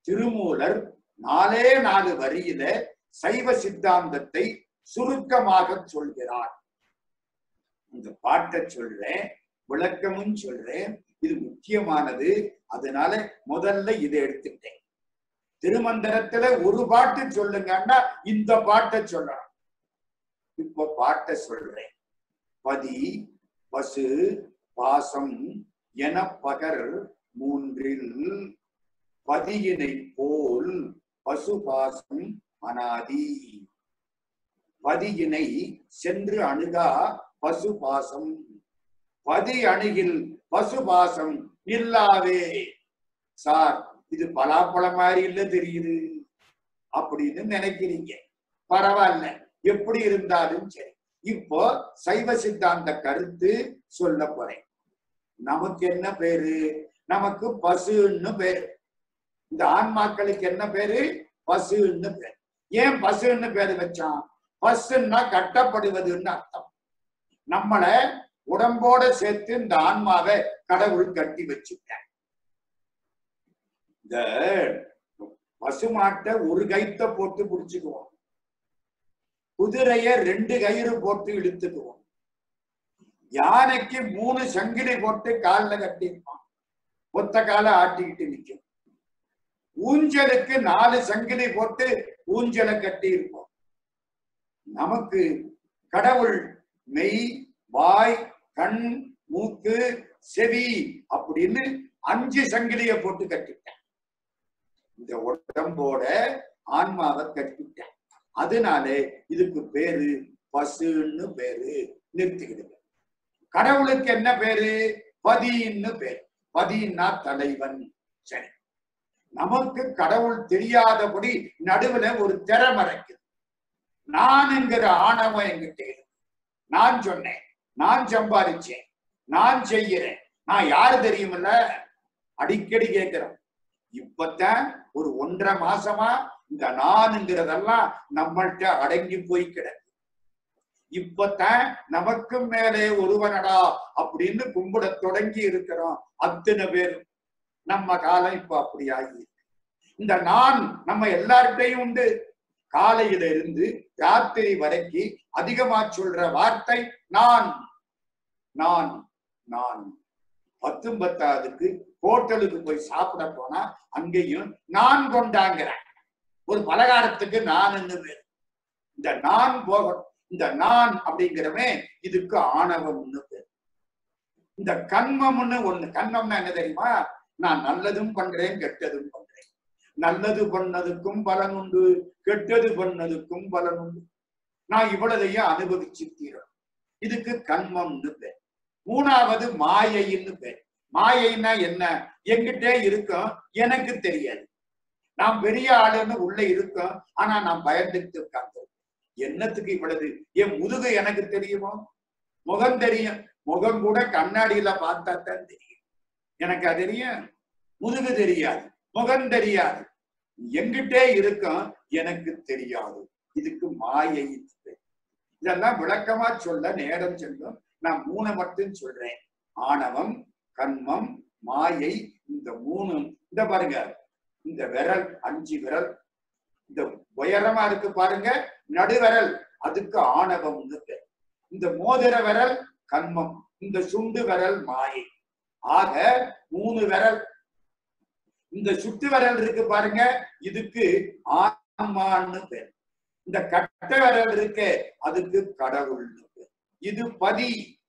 திருமூலர் நாலே நாலு வரியில சைவ சித்தாந்தத்தை சுருக்கமாக சொல்கிறார். இந்த பாட்டை சொல்றேன் விளக்கமும் சொல்றேன் இது முக்கியமானது அதனால முதல்ல இதை எடுத்துட்டேன் திருமந்திரத்துல ஒரு பாட்டு சொல்லுங்கன்னா இந்த பாட்டை சொல்லணும். இப்ப பாட்டை சொல்றேன். பதி பசு பாசம் என பகர் மூன்றில் பதியினை போல் பசு பாசம் அனாதி. பதியினை சென்று அணுகா பசு பாசம் பதி அணுகில் பசு பாசம் இல்லாவே சார் இது பலாப்பழம் மாதிரி இல்ல தெரியுது. அப்படின்னு நினைக்கிறீங்க. பரவாயில்ல. எப்படி இருந்தாலும் சரி. இப்போ சைவ சித்தாந்த கருத்து சொல்ல போறேன். நமக்கு என்ன பேரு? நமக்கு பசுன்னு பேரு. இந்த ஆன்மாக்களுக்கு என்ன பேரு? பசுன்னு பேர். ஏன் பசுன்னு பேரு வச்சான் பசுன்னா கட்டப்படுவதுன்னு அர்த்தம். நம்மள உடம்போட சேர்த்து இந்த ஆன்மாவை கடவுள் கட்டி வச்சுட்டேன் இந்த பசுமாட்டை ஒரு கைத்த போட்டு பிடிச்சுக்குவோம். குதிரைய ரெண்டு கயிறு போட்டு இழுத்துக்குவோம். யானைக்கு மூணு சங்கிலி போட்டு கால்ல கட்டியிருப்பான். ஒத்த காலை ஆட்டிக்கிட்டு நிற்கும் ஊஞ்சலுக்கு நாலு சங்கிலி போட்டு ஊஞ்சலை கட்டி இருப்போம் நமக்கு கடவுள் மெய் வாய் கண் மூக்கு செவி அப்படின்னு அஞ்சு சங்கிலிய போட்டு கட்டிட்டேன் இந்த உடம்போட ஆன்மாவை கட்டிட்டேன் அதனாலே இதுக்கு பேரு பசுன்னு பேரு. நிறுத்திக்கிடுங்க. கடவுளுக்கு என்ன பேரு? பதின்னு பேரு. பதின்னா தலைவன். சரி. நமக்கு கடவுள் தெரியாதபடி நடுவுல ஒரு திரை மறைக்குது. நானுங்கிற ஆணவம் என்கிட்ட நான் சொன்னேன் நான் சம்பாதிச்சேன் நான் செய்யறேன் நான் யாரு தெரியுமில்ல? அடிக்கடி கேட்கிறோம். இப்பத்தான் ஒரு ஒன்றரை மாசமா இந்த நானுங்கிறதெல்லாம் நம்மள்ட்ட அடங்கி போய் கிடக்கு. இப்பத்தான் நமக்கு மேலே ஒருவனடா அப்படின்னு கும்பிட தொடங்கி இருக்கிறோம் அத்தனை பேரும். நம்ம காலம் இப்ப அப்படி ஆகி இந்த நான் நம்ம எல்லார்கிட்டையும் உண்டு. காலையில இருந்து ராத்திரி வரைக்கும் அதிகமா சொல்ற வார்த்தை நான். நான் நான். பத்தொன்பத்தாவதுக்கு ஹோட்டலுக்கு போய் சாப்பிட போனா அங்கேயும் நான் கொண்டாங்கிறேன். ஒரு பலகாரத்துக்கு நான் பேர் இந்த நான் போகணும் இந்த நான் அப்படிங்கிறவன் இதுக்கு ஆணவம்னு பேர். இந்த கண்மம்னு ஒண்ணு கண்மம்னா என்ன தெரியுமா? நான் நல்லதும் பண்றேன் கெட்டதும் பண்றேன். நல்லது பண்ணதுக்கும் பலன் உண்டு கெட்டது பண்ணதுக்கும் பலன் உண்டு. நான் இவ்வளதையும் அனுபவிச்சு தீரணும் இதுக்கு கண்மம்னு பேர். மூணாவது மாயைன்னு பேர். மாயைன்னா என்ன? எங்கிட்டே இருக்கும் எனக்கு தெரியாது. நான் பெரிய ஆளுன்னு உள்ள இருக்கோம் ஆனா நான் பயந்துட்டு உட்கார்ந்து என்னத்துக்கு இவ்வளவு? என் முதுகு எனக்கு தெரியுமோ? முகம் தெரியும். முகம் கூட கண்ணாடியில பார்த்தா தான் தெரியும். எனக்கு அது தெரியும் முதுகு தெரியாது முகம் தெரியாது. எங்கிட்டே இருக்கும் எனக்கு தெரியாது. இதுக்கு மாயை இதெல்லாம் விளக்கமா சொல்ல நேரம் செல்லும். நான் மூணை மட்டும் சொல்றேன். ஆணவம் கண்மம் மாயை இந்த மூணு இந்த பாருங்க இந்த விரல் அஞ்சு விரல். இந்த உயரமா இருக்கு பாருங்க நடுவிரல். அதுக்கு ஆணவம் இந்த மோதிர விரல் கண்மம். இந்த சுண்டு விரல் மாயை. ஆக மூணு விரல். இந்த சுட்டு விரல் இருக்கு பாருங்க இதுக்கு ஆன்மான்னு பேர். இந்த கட்ட விரல் இருக்கு அதுக்கு கடவுள்னு பேர். இது பதி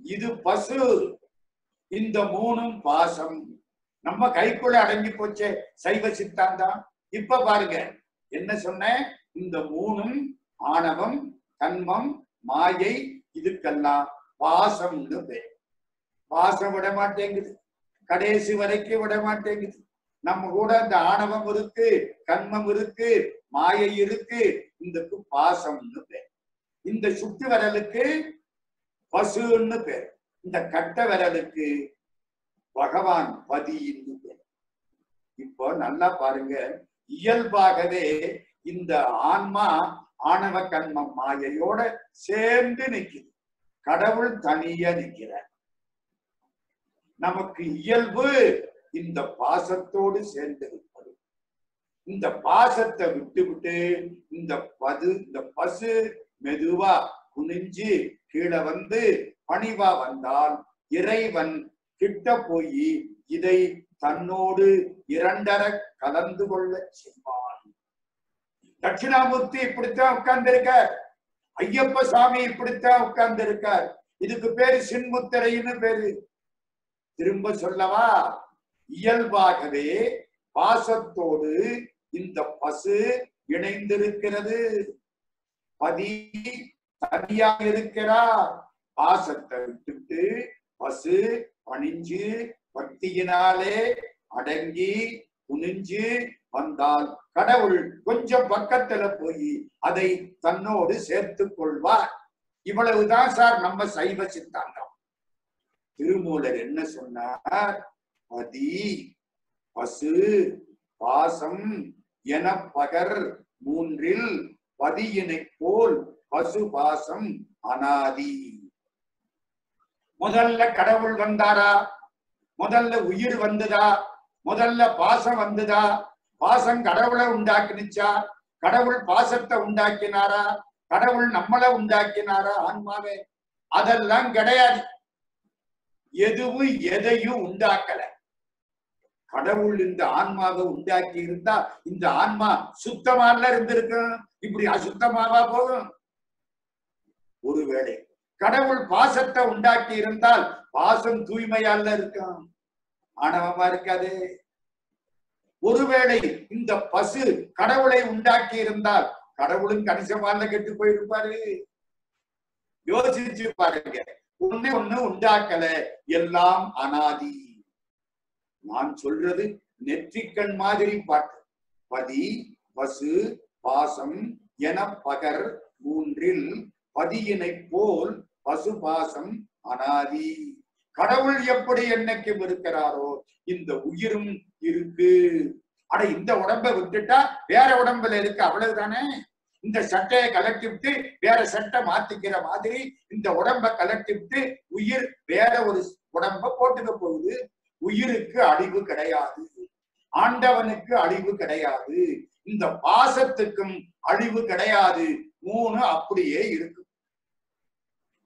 இது பசு இந்த மூணும் பாசம். நம்ம கைக்குள்ள அடங்கி போச்சே சைவ சித்தாந்தம். இப்ப பாருங்க என்ன சொன்னேன்? இந்த மூணும் ஆணவம் கண்மம் மாயை இதுக்கெல்லாம் பாசம்னு பேர். பாசம் விட மாட்டேங்குது கடைசி வரைக்கும் விட மாட்டேங்குது நம்ம கூட இந்த ஆணவம் இருக்கு கண்மம் இருக்கு மாயை இருக்கு. இந்தக்கு பாசம்னு பேர். இந்த சுட்டு விரலுக்கு பசுன்னு பேர். இந்த கட்ட விரலுக்கு பகவான் பதின்னு பேர். இப்போ நல்லா பாருங்க. இயல்பாகவே இந்த ஆன்மா ஆணவ கண்மம் மாயையோட சேர்ந்து நிக்குது. கடவுள் தனியா நிக்கிறார். நமக்கு இயல்பு இந்த பாசத்தோடு சேர்ந்து இருப்பது இந்த பாசத்தை விட்டுவிட்டு இந்த பது இந்த பசு மெதுவா குனிஞ்சு கீழே வந்து பணிவா வந்தால் இறைவன் கிட்ட போய் இதை தன்னோடு இரண்டர கலந்து கொள்ள செய்வான். தட்சிணாமூர்த்தி இப்படித்தான் உட்கார்ந்து இருக்கார் ஐயப்ப சாமி இப்படித்தான் உட்கார்ந்து இருக்கார் இதுக்கு பேரு சின்முத்திரைன்னு பேரு. திரும்ப சொல்லவா? இயல்பாகவே பாசத்தோடு இந்த பசு இணைந்திருக்கிறது. பதி தனியாக இருக்கிறார். பாசத்தை விட்டுட்டு பசு பணிஞ்சு பக்தியினாலே அடங்கி குனிஞ்சு வந்தால் கடவுள் கொஞ்சம் பக்கத்துல போய் அதை தன்னோடு சேர்த்துக் கொள்வார். இவ்வளவுதான் சார் நம்ம சைவ சித்தாந்தம். திருமூலர் என்ன சொன்னார்? பதி பசு பாசம் என பகர் மூன்றில் பதியினை போல் பசு பாசம் அனாதி. முதல்ல கடவுள் வந்தாரா? முதல்ல உயிர் வந்ததா? முதல்ல பாசம் வந்துதா? பாசம் கடவுளை உண்டாக்கினுச்சா? கடவுள் பாசத்தை உண்டாக்கினாரா? கடவுள் நம்மளை உண்டாக்கினாரா? ஆன்மாவே. அதெல்லாம் கிடையாது. எதுவும் எதையும் உண்டாக்கல. கடவுள் இந்த ஆன்மாவை உண்டாக்கி இருந்தா இந்த ஆன்மா சுத்தமால இருந்திருக்கும். இப்படி அசுத்தமாவா போகும் ஒருவேளை கடவுள் பாசத்தை உண்டாக்கி இருந்தால் பாசம் தூய்மையால இருக்கும். ஆணவமா இருக்காது. ஒருவேளை இந்த பசு கடவுளை உண்டாக்கி இருந்தால் கடவுளும் கணிசமால கெட்டு போயிருப்பாரு. யோசிச்சு பாருங்க. ஒண்ணு ஒண்ணு உண்டாக்கல. எல்லாம் அனாதி. நான் சொல்றது நெற்றிக்கண் மாதிரி பாட்டு. பதி பசு பாசம் என பகர் மூன்றில் பதியினை போல் பசு பாசம் அனாதி. கடவுள் எப்படி என்னைக்கும் இருக்கிறாரோ இந்த உயிரும் இருக்கு. அட இந்த உடம்ப விட்டுட்டா வேற உடம்புல இருக்கு அவ்வளவுதானே? இந்த சட்டையை கலட்டி விட்டு வேற சட்டை மாத்திக்கிற மாதிரி இந்த உடம்ப கலட்டி விட்டு உயிர் வேற ஒரு உடம்ப போட்டுக்க போகுது. உயிருக்கு அழிவு கிடையாது. ஆண்டவனுக்கு அழிவு கிடையாது. இந்த பாசத்துக்கும் அழிவு கிடையாது. மூணு அப்படியே இருக்கு.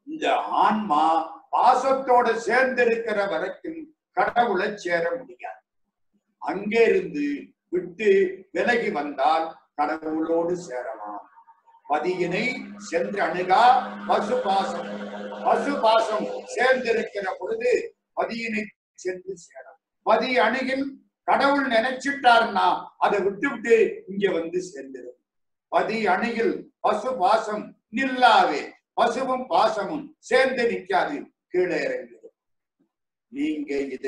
இந்த ஆன்மா பாசத்தோட சேர்ந்து இருக்கிற வரைக்கும் கடவுளை சேர முடியாது. அங்கே இருந்து விட்டு விலகி வந்தால் கடவுளோடு சேரலாம். பதியினை சென்று அணுகா பசு பாசம் பசு பாசம் சேர்ந்திருக்கிற பொழுது பதியினை சென்று சேரும் பதி அணுகில் கடவுள் நினைச்சிட்டாருன்னா அதை விட்டு விட்டு இங்க வந்து சேர்ந்துடும் பதி அணுகில் பசு பாசம் நில்லாவே பசுவும் பாசமும் சேர்ந்து நிற்காது. கீழே இறங்கிடும். நீங்க இத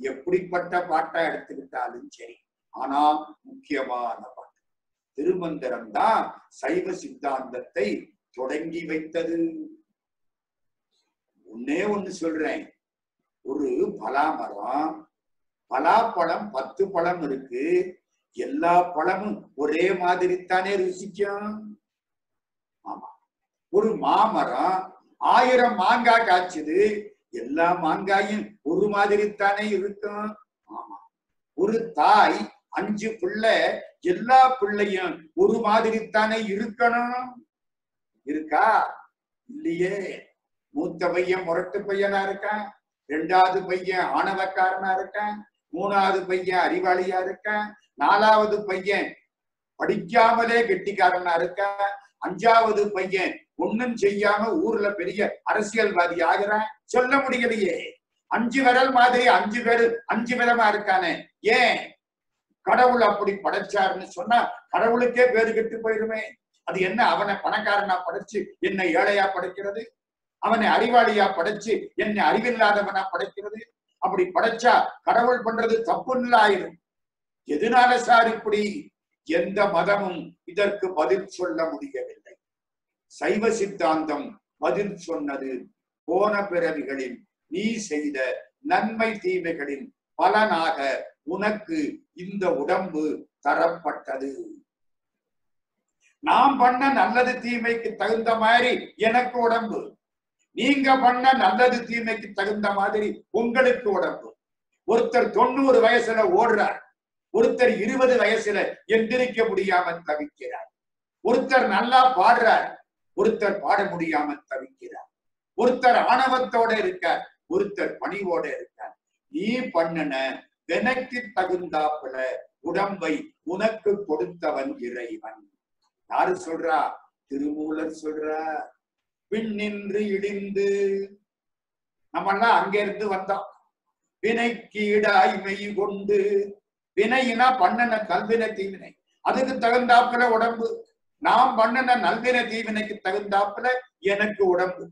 எப்படிப்பட்ட பாட்டா எடுத்துக்கிட்டாலும் சரி. ஆனா முக்கியமான பாட்டு. திருமந்திரம் தான் சைவ சித்தாந்தத்தை தொடங்கி வைத்தது. ஒன்னே ஒண்ணு சொல்றேன். ஒரு பலாமரம் பலாப்பழம் பத்து பழம் இருக்கு. எல்லா பழமும் ஒரே மாதிரி தானே ருசிக்கும். ஆமா. ஒரு மாமரம் ஆயிரம் மாங்காய் காய்ச்சது. எல்லா மாங்காயும் ஒரு மாதிரி தானே இருக்கும். ஆமா. ஒரு தாய் அஞ்சு பிள்ளை எல்லா பிள்ளையும் ஒரு மாதிரித்தானே இருக்கணும். இருக்கா? இல்லையே. மூத்த பையன் முரட்டு பையனா இருக்கான். ரெண்டாவது பையன் ஆணவக்காரனா இருக்கான். மூணாவது பையன் அறிவாளியா இருக்கான். நாலாவது பையன் படிக்காமலே கெட்டிக்காரனா இருக்கான். அஞ்சாவது பையன் ஒண்ணும் செய்யாம ஊர்ல பெரிய அரசியல்வாதி ஆகிறான். சொல்ல முடியலையே. அஞ்சு விரல் மாதிரி அஞ்சு பேரு அஞ்சு விதமா இருக்கானே. ஏன்? கடவுள் அப்படி படைச்சாருன்னு சொன்னா கடவுளுக்கே பேரு கெட்டு போயிருமே. அது என்ன? அவனை பணக்காரனா படைச்சு என்னை ஏழையா படைக்கிறது? அவனை அறிவாளியா படைச்சு என்னை அறிவில்லாதவனா படைக்கிறது? அப்படி படைச்சா கடவுள் பண்றது தப்புன்னு ஆயிரும். எதனால சார் இப்படி? எந்த மதமும் இதற்கு பதில் சொல்ல முடியவில்லை. சைவ சித்தாந்தம் பதில் சொன்னது போன பிறவிகளில் நீ செய்த நன்மை தீமைகளின் பலனாக உனக்கு இந்த உடம்பு தரப்பட்டது. நாம் பண்ண நல்லது தீமைக்கு தகுந்த மாதிரி எனக்கு உடம்பு. நீங்க பண்ண நல்லது தீமைக்கு தகுந்த மாதிரி உங்களுக்கு உடம்பு. ஒருத்தர் தொண்ணூறு வயசுல ஓடுறார். ஒருத்தர் இருபது வயசுல எந்திரிக்க முடியாம தவிக்கிறார். ஒருத்தர் நல்லா பாடுறார். ஒருத்தர் பாட முடியாம தவிக்கிறார். ஒருத்தர் ஆணவத்தோட இருக்கார். ஒருத்தர் பணிவோட இருக்கார். நீ பண்ணன எனக்கு தகுந்தாப்புல உடம்பை உனக்கு கொடுத்தவன் இறைவன். யாரு சொல்றா? திருமூலர் சொல்றா. பின்னின்று இடிந்து. நம்மெல்லாம் அங்கிருந்து வந்தோம். வினைக்கு ஈடாய் மெய் கொண்டு. வினையினா பண்ணன கல்வினை தீவினை. அதுக்கு தகுந்தாப்புல உடம்பு. நாம் பண்ணன நல்வின தீவினைக்கு தகுந்தாப்புல எனக்கு உடம்பு.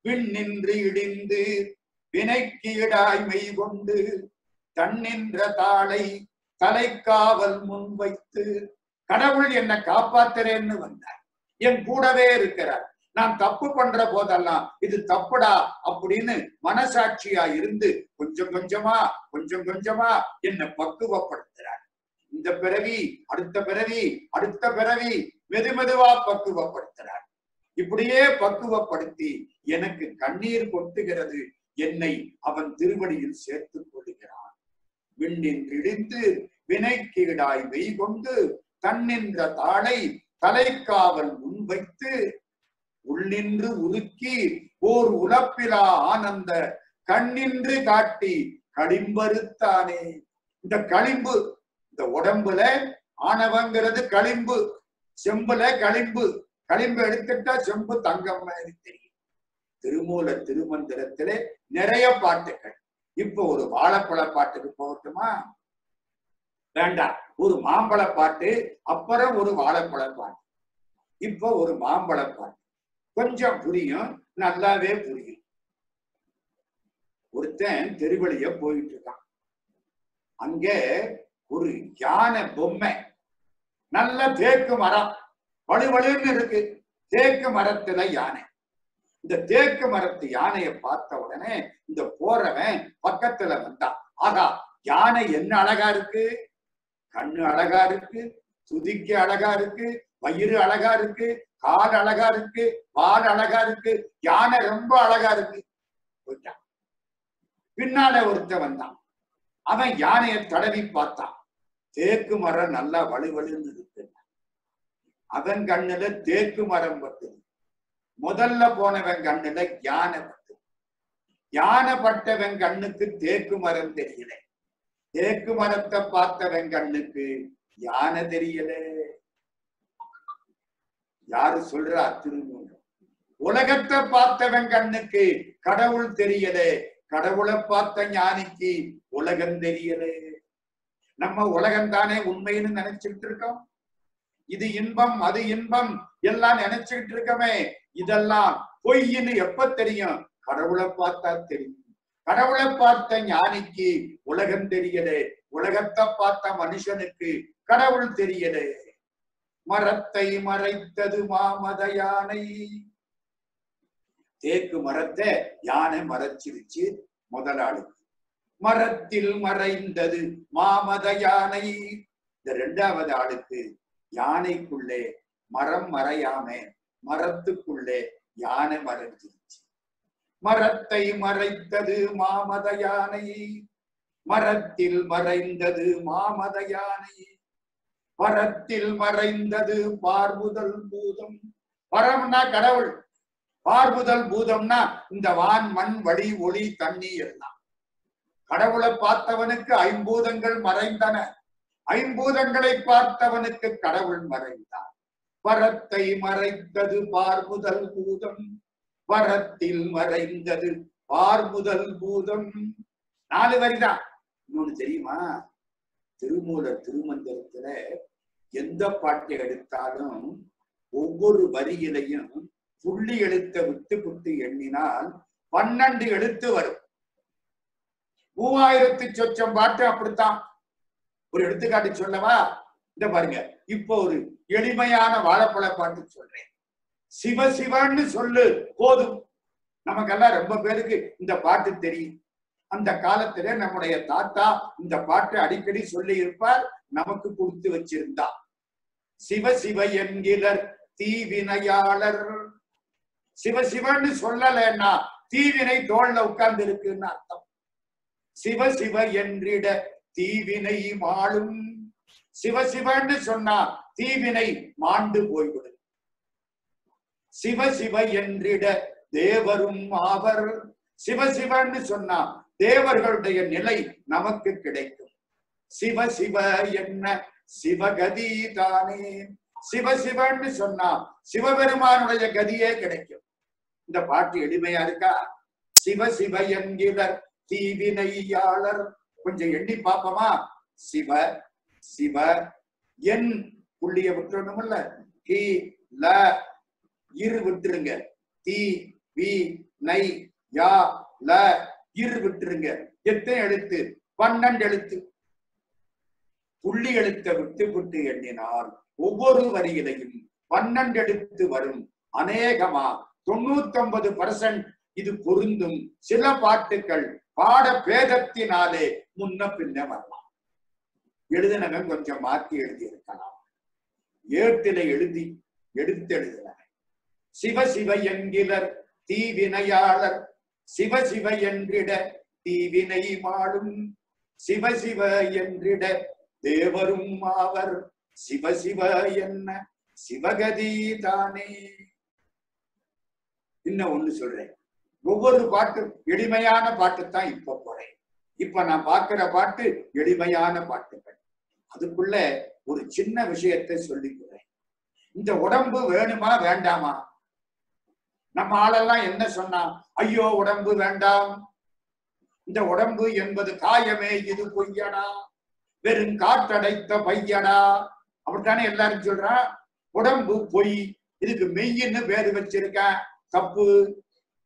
பின் நின்று இடிந்து. வினைக்கு ஈடாய் மெய் கொண்டு. தன்னின்ற தாளை தலைக்காவல் முன் வைத்து கடவுள் என்னை காப்பாத்துறேன்னு வந்தார். என் கூடவே இருக்கிறார். நான் தப்பு பண்ற போதெல்லாம் இது தப்புடா அப்படின்னு மனசாட்சியா இருந்து கொஞ்சம் கொஞ்சமா கொஞ்சம் கொஞ்சமா என்னை பக்குவப்படுத்துறார். இந்த பிறவி அடுத்த பிறவி அடுத்த பிறவி மெது மெதுவா பக்குவப்படுத்துறார். இப்படியே பக்குவப்படுத்தி எனக்கு கண்ணீர் கொட்டுகிறது. என்னை அவன் திருவடியில் சேர்த்துக் விண்ணின் விண்ணின்றிடிந்து வினைக்கீடாய் வெய்கொண்டு தன்னின்ற தாளை தலைக்காவல் முன்வைத்து உள்ளின்று உருக்கி ஓர் உழப்பிலா ஆனந்த கண்ணின்று காட்டி களிம்பருத்தானே இந்த களிம்பு இந்த உடம்புல ஆணவங்கிறது களிம்பு செம்புல களிம்பு. களிம்பு எடுத்துட்டா செம்பு தங்கம் மாதிரி தெரியும். திருமூல திருமந்திரத்திலே நிறைய பாட்டுகள். இப்போ ஒரு வாழைப்பழ பாட்டுக்கு போகட்டுமா? வேண்டாம். ஒரு மாம்பழ பாட்டு அப்புறம் ஒரு வாழைப்பழ பாட்டு. இப்போ ஒரு மாம்பழ பாட்டு. கொஞ்சம் புரியும் நல்லாவே புரியும். ஒருத்தன் தெருவழிய போயிட்டு இருக்கான். அங்க ஒரு யானை பொம்மை நல்ல தேக்கு மரம் வலுவலுன்னு இருக்கு. தேக்கு மரத்துல யானை. இந்த தேக்கு மரத்து யானையை பார்த்த உடனே இந்த போறவன் பக்கத்துல வந்தான் ஆகா யானை என்ன அழகா இருக்கு? கண்ணு அழகா இருக்கு துதிக்கு அழகா இருக்கு வயிறு அழகா இருக்கு கால் அழகா இருக்கு வால் அழகா இருக்கு யானை ரொம்ப அழகா இருக்கு. போயிட்டான். பின்னால ஒருத்த வந்தான். அவன் யானையை தடவி பார்த்தான். தேக்கு மரம் நல்லா வலுவலுன்னு இருக்கு அவன் கண்ணுல தேக்கு மரம் பட்டது. முதல்ல போனவன் கண்ணுல யானை பட்டது கண்ணுக்கு தேக்கு மரம் தெரியல. தேக்கு மரத்தை பார்த்தவன் கண்ணுக்கு யானை தெரியல. யாரு சொல்றா திருமூலம் உலகத்தை பார்த்தவன் கண்ணுக்கு கடவுள் தெரியல. கடவுளை பார்த்த ஞானிக்கு உலகம் தெரியல. நம்ம உலகம் தானே உண்மைன்னு நினைச்சுக்கிட்டு இருக்கோம்? இது இன்பம் அது இன்பம் எல்லாம் நினைச்சுக்கிட்டு இருக்கமே. இதெல்லாம் பொய்ன்னு எப்ப தெரியும்? கடவுளை பார்த்தா தெரியும். கடவுளை பார்த்த ஞானிக்கு உலகம் தெரியல. உலகத்தை பார்த்த மனுஷனுக்கு கடவுள் தெரியலே. மரத்தை மறைத்தது மாமத யானை. தேக்கு மரத்தை யானை மறைச்சிருச்சு முதலாளிக்கு. மரத்தில் மறைந்தது மாமத யானை. இந்த இரண்டாவது ஆளுக்கு யானைக்குள்ளே மரம் மறையாம மரத்துக்குள்ளே யானை மறைஞ்சிருச்சு. மரத்தை மறைத்தது மாமத யானை. மரத்தில் மறைந்தது மாமத யானை. மரத்தில் மறைந்தது பார்முதல் பூதம். பரம்னா கடவுள். பார்முதல் பூதம்னா இந்த வான் மண் வழி ஒளி தண்ணி எல்லாம். கடவுளை பார்த்தவனுக்கு ஐம்பூதங்கள் மறைந்தன. ஐம்பூதங்களை பார்த்தவனுக்கு கடவுள் மறைந்தான் வரத்தை மறைத்தது பார்முதல் பூதம். பரத்தில் மறைந்தது பார்முதல் பூதம். நாலு வரிதான். இன்னொன்னு தெரியுமா? திருமூல திருமந்திரத்துல எந்த பாட்டை எடுத்தாலும் ஒவ்வொரு வரியிலையும் புள்ளி எழுத்த விட்டு விட்டு எண்ணினால் பன்னெண்டு எழுத்து வரும். மூவாயிரத்து சொச்சம் பாட்டு அப்படித்தான். ஒரு எடுத்துக்காட்டு சொல்லவா? இந்த பாருங்க. இப்போ ஒரு எளிமையான வாழைப்பழ பாட்டு சொல்றேன். சிவ சிவன்னு சொல்லு போதும். நமக்கெல்லாம் ரொம்ப பேருக்கு இந்த பாட்டு தெரியும். அந்த காலத்துல நம்முடைய தாத்தா இந்த பாட்டை அடிக்கடி சொல்லி இருப்பார் நமக்கு கொடுத்து வச்சிருந்தா சிவ சிவ என்கிறர் தீவினையாளர். சிவ சிவன்னு சொல்லலைன்னா தீவினை தோல்ல உட்கார்ந்து இருக்குன்னு அர்த்தம். சிவ சிவ என்றிட தீவினை மாளும் சிவ சிவன்னு சொன்னா தீவினை மாண்டு போய்விடும். சிவ சிவ என்றிட தேவரும் ஆவர். சிவ சிவன்னு சொன்னா தேவர்களுடைய நிலை நமக்கு கிடைக்கும். சிவ சிவ என்ன? சிவகதி தானே. சிவ சிவன்னு சொன்னா சிவபெருமானுடைய கதியே கிடைக்கும். இந்த பாட்டு எளிமையா இருக்கா? சிவ சிவ என்கிறர் தீவினையாளர். கொஞ்சம் எண்ணி பார்ப்போமா? சிவ சிவ என் புள்ளிய விட்டுறணும்ல கி ல இரு விட்டுருங்க. தி வி நை யா ல இரு விட்டுருங்க. எத்தனை எழுத்து? பன்னெண்டு எழுத்து. புள்ளி எழுத்த விட்டு விட்டு எண்ணினால் ஒவ்வொரு வரியிலையும் பன்னெண்டு எழுத்து வரும். அநேகமா தொண்ணூத்தி ஒன்பது பர்சன்ட் இது பொருந்தும். சில பாட்டுகள் பாட பேதத்தினாலே முன்ன பின்ன வரலாம். எழுதினவன் கொஞ்சம் மாற்றி எழுதி இருக்கலாம் ஏட்டில எழுதி எடுத்து எழுதினவன் சிவ சிவ என்கிறர் தீவினையாளர் சிவ சிவ என்றிட தீவினை மாடும் சிவ சிவ என்றிட தேவரும் ஆவர் சிவ சிவ என்ன சிவகதி தானே. இன்னும் ஒண்ணு சொல்றேன். ஒவ்வொரு பாட்டும் எளிமையான பாட்டு தான் இப்ப போறேன். இப்ப நான் பார்க்கிற பாட்டு எளிமையான பாட்டுகள். அதுக்குள்ள ஒரு சின்ன விஷயத்தை சொல்லிக்கிறேன் இந்த உடம்பு வேணுமா வேண்டாமா? நம்ம ஆளெல்லாம் என்ன சொன்னா ஐயோ உடம்பு வேண்டாம். இந்த உடம்பு என்பது காயமே இது பொய்யடா. வெறும் காற்றடைத்த பையடா. அப்படித்தானே எல்லாரும் சொல்றா உடம்பு பொய். இதுக்கு மெய்யின்னு பேரு வச்சிருக்கேன். தப்பு.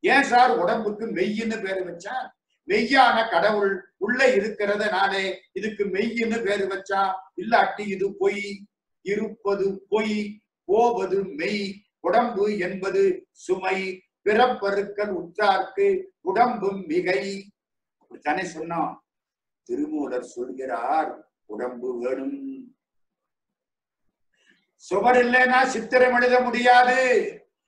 ஏன் சார் உடம்புக்கு மெய்யின்னு பேரு வச்சா மெய்யான கடவுள் உள்ள இருக்கிறதுனாலே இதுக்கு மெய்யின்னு பேரு வச்சா இல்லாட்டி இது பொய் இருப்பது பொய் போவது மெய் உடம்பு என்பது சுமை பிறப்பருக்கள் உற்றார்க்கு உடம்பும் மிகை. அப்படித்தானே சொன்னோம். திருமூலர் சொல்கிறார் உடம்பு வேணும். சுவர் இல்லைன்னா சித்திரம் எழுத முடியாது.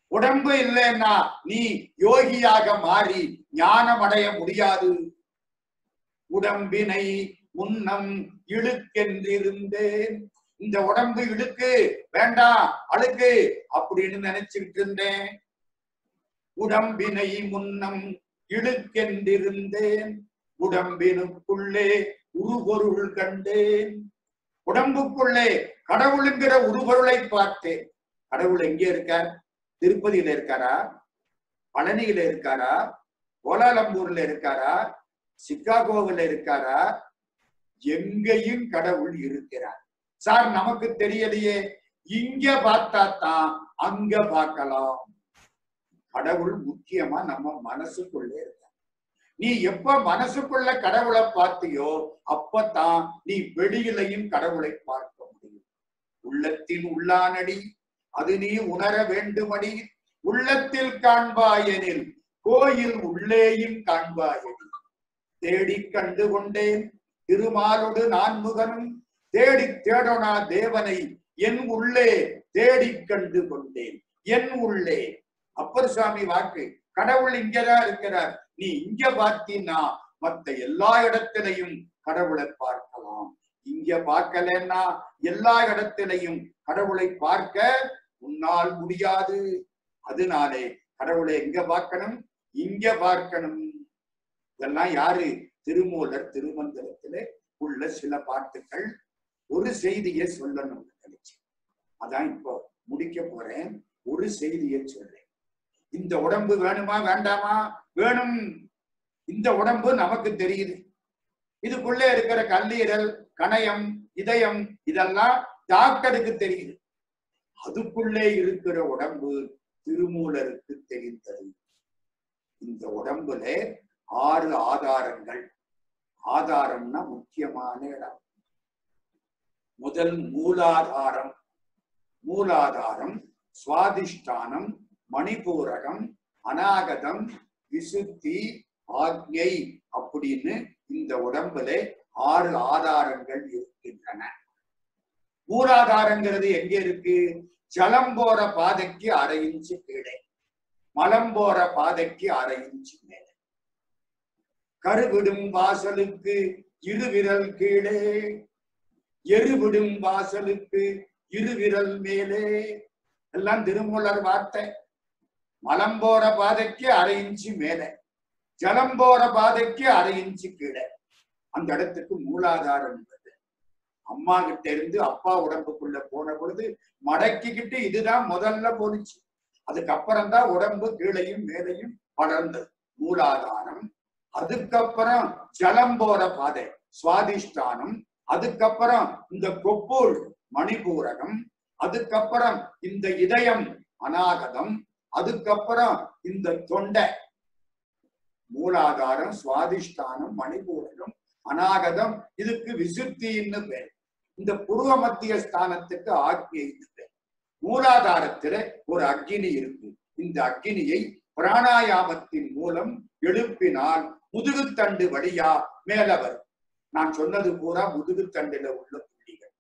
உடம்பு இல்லைன்னா நீ யோகியாக மாறி ஞானம் அடைய முடியாது. உடம்பினை முன்னம் இழுக்கென்றிருந்தேன். இந்த உடம்பு இழுக்கு வேண்டாம் அழுக்கு அப்படின்னு நினைச்சுக்கிட்டு இருந்தேன் உடம்பினை முன்னம் இழுக்கென்றிருந்தேன். உடம்பினுக்குள்ளே உருபொருள் கண்டேன். உடம்புக்குள்ளே கடவுளுங்கிற உருபொருளை பார்த்தேன். கடவுள் எங்கே இருக்கார்? திருப்பதியில இருக்காரா? பழனியில இருக்காரா? கோலாலம்பூர்ல இருக்காரா? சிக்காகோவில் இருக்காரா? எங்கேயும் கடவுள் இருக்கிறார். சார் நமக்கு தெரியலையே. இங்க பார்த்தா தான் அங்க பார்க்கலாம். கடவுள் முக்கியமா நம்ம மனசுக்குள்ளே இருக்க நீ எப்ப மனசுக்குள்ள கடவுளை பார்த்தியோ அப்பதான் நீ வெளியிலையும் கடவுளை பார்க்க முடியும். உள்ளத்தின் உள்ளானடி அது நீ உணர வேண்டுமடி. உள்ளத்தில் காண்பாயெனில் கோயில் உள்ளேயும் காண்பாயெனில் தேடி கண்டு கொண்டேன் திருமாலோடு நான் முகனும் தேடி தேடோனா தேவனை என் உள்ளே தேடி கண்டு கொண்டேன் என் உள்ளே. அப்பர் சுவாமி வாக்கு கடவுள் இங்கதான் இருக்கிறார். நீ இங்க பார்த்தீன்னா மத்த எல்லா இடத்திலையும் கடவுளை பார்க்கலாம். இங்க பார்க்கலன்னா எல்லா இடத்திலையும் கடவுளை பார்க்க உன்னால் முடியாது. அதனாலே கடவுளை எங்க பார்க்கணும்? இங்க பார்க்கணும். இதெல்லாம் யாரு? திருமூலர் திருமந்திரத்திலே உள்ள சில பாட்டுகள் ஒரு செய்தியை சொல்லணும் நினைச்சு அதான் இப்போ முடிக்க போறேன். ஒரு செய்தியை சொல்றேன். இந்த உடம்பு வேணுமா வேண்டாமா? வேணும். இந்த உடம்பு நமக்கு தெரியுது. இதுக்குள்ளே இருக்கிற கல்லீரல் கணையம் இதயம் இதெல்லாம் டாக்டருக்கு தெரியுது. அதுக்குள்ளே இருக்கிற உடம்பு திருமூலருக்கு தெரிந்தது. இந்த உடம்புல ஆறு ஆதாரங்கள். ஆதாரம்னா முக்கியமான இடம். முதல் மூலாதாரம். மூலாதாரம் சுவாதிஷ்டானம் மணிபூரகம் அநாகதம் விசுத்தி ஆக்ஞை அப்படின்னு இந்த உடம்புல ஆறு ஆதாரங்கள் இருக்கின்றன. மூலாதாரங்கிறது எங்க இருக்கு? ஜலம் போற பாதைக்கு அரை இன்ச்சு கீழே. மலம் போற பாதைக்கு அரை இன்ச்சு மேலே. கருவிடும் வாசலுக்கு இருவிரல் கீழே. எருவிடும் வாசலுக்கு இருவிரல் மேலே. எல்லாம் திருமூலர் வார்த்தை. மலம் போற பாதைக்கு அரை இன்ச்சு மேலே. ஜலம் போற பாதைக்கு அரை இன்ச்சு கீழே. அந்த இடத்துக்கு மூலாதாரம் என்பது. அம்மா கிட்ட இருந்து அப்பா உடம்புக்குள்ள போன பொழுது மடக்கிக்கிட்டு இதுதான் முதல்ல போனிச்சு அதுக்கப்புறம் தான் உடம்பு கீழையும் மேலையும் வளர்ந்தது மூலாதாரம். அதுக்கப்புறம் ஜலம் போற பாதை சுவாதிஷ்டானம். அதுக்கப்புறம் இந்த கொப்பூல் மணிபூரகம். அதுக்கப்புறம் இந்த இதயம் அநாகதம். அதுக்கப்புறம் இந்த தொண்டை. மூலாதாரம் சுவாதிஷ்டானம் மணிபூரகம் அநாகதம். இதுக்கு விசுத்தின்னு பேர். இந்த புருவ மத்திய ஸ்தானத்துக்கு ஆக்ஞைன்னு பேர். மூலாதாரத்துல ஒரு அக்னி இருக்கு இந்த அக்னியை பிராணாயாமத்தின் மூலம் எழுப்பினால் முதுகுத்தண்டு வழியா மேல வரும். நான் சொன்னது பூரா முதுகுத்தண்டுல உள்ள புள்ளிகள்.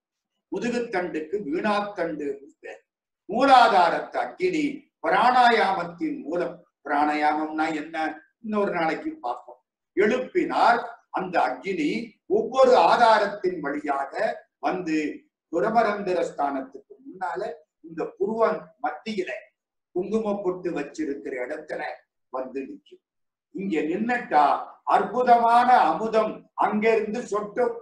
முதுகுத்தண்டுக்கு வீணாத்தண்டு மூலாதாரத்து அக்கினி பிராணாயாமத்தின் மூலம் பிராணாயாமம்னா என்ன? இன்னொரு நாளைக்கு பார்ப்போம். எழுப்பினால் அந்த அக்கினி ஒவ்வொரு ஆதாரத்தின் வழியாக வந்து துரமரந்திர ஸ்தானத்துக்கு முன்னால இந்த புருவம் மத்தியில குங்கும பொட்டு வச்சிருக்கிற இடத்துல வந்து நிற்கும். இங்க நின்னுட்டா அற்புதமான அமுதம் அங்கிருந்து சொட்டும்.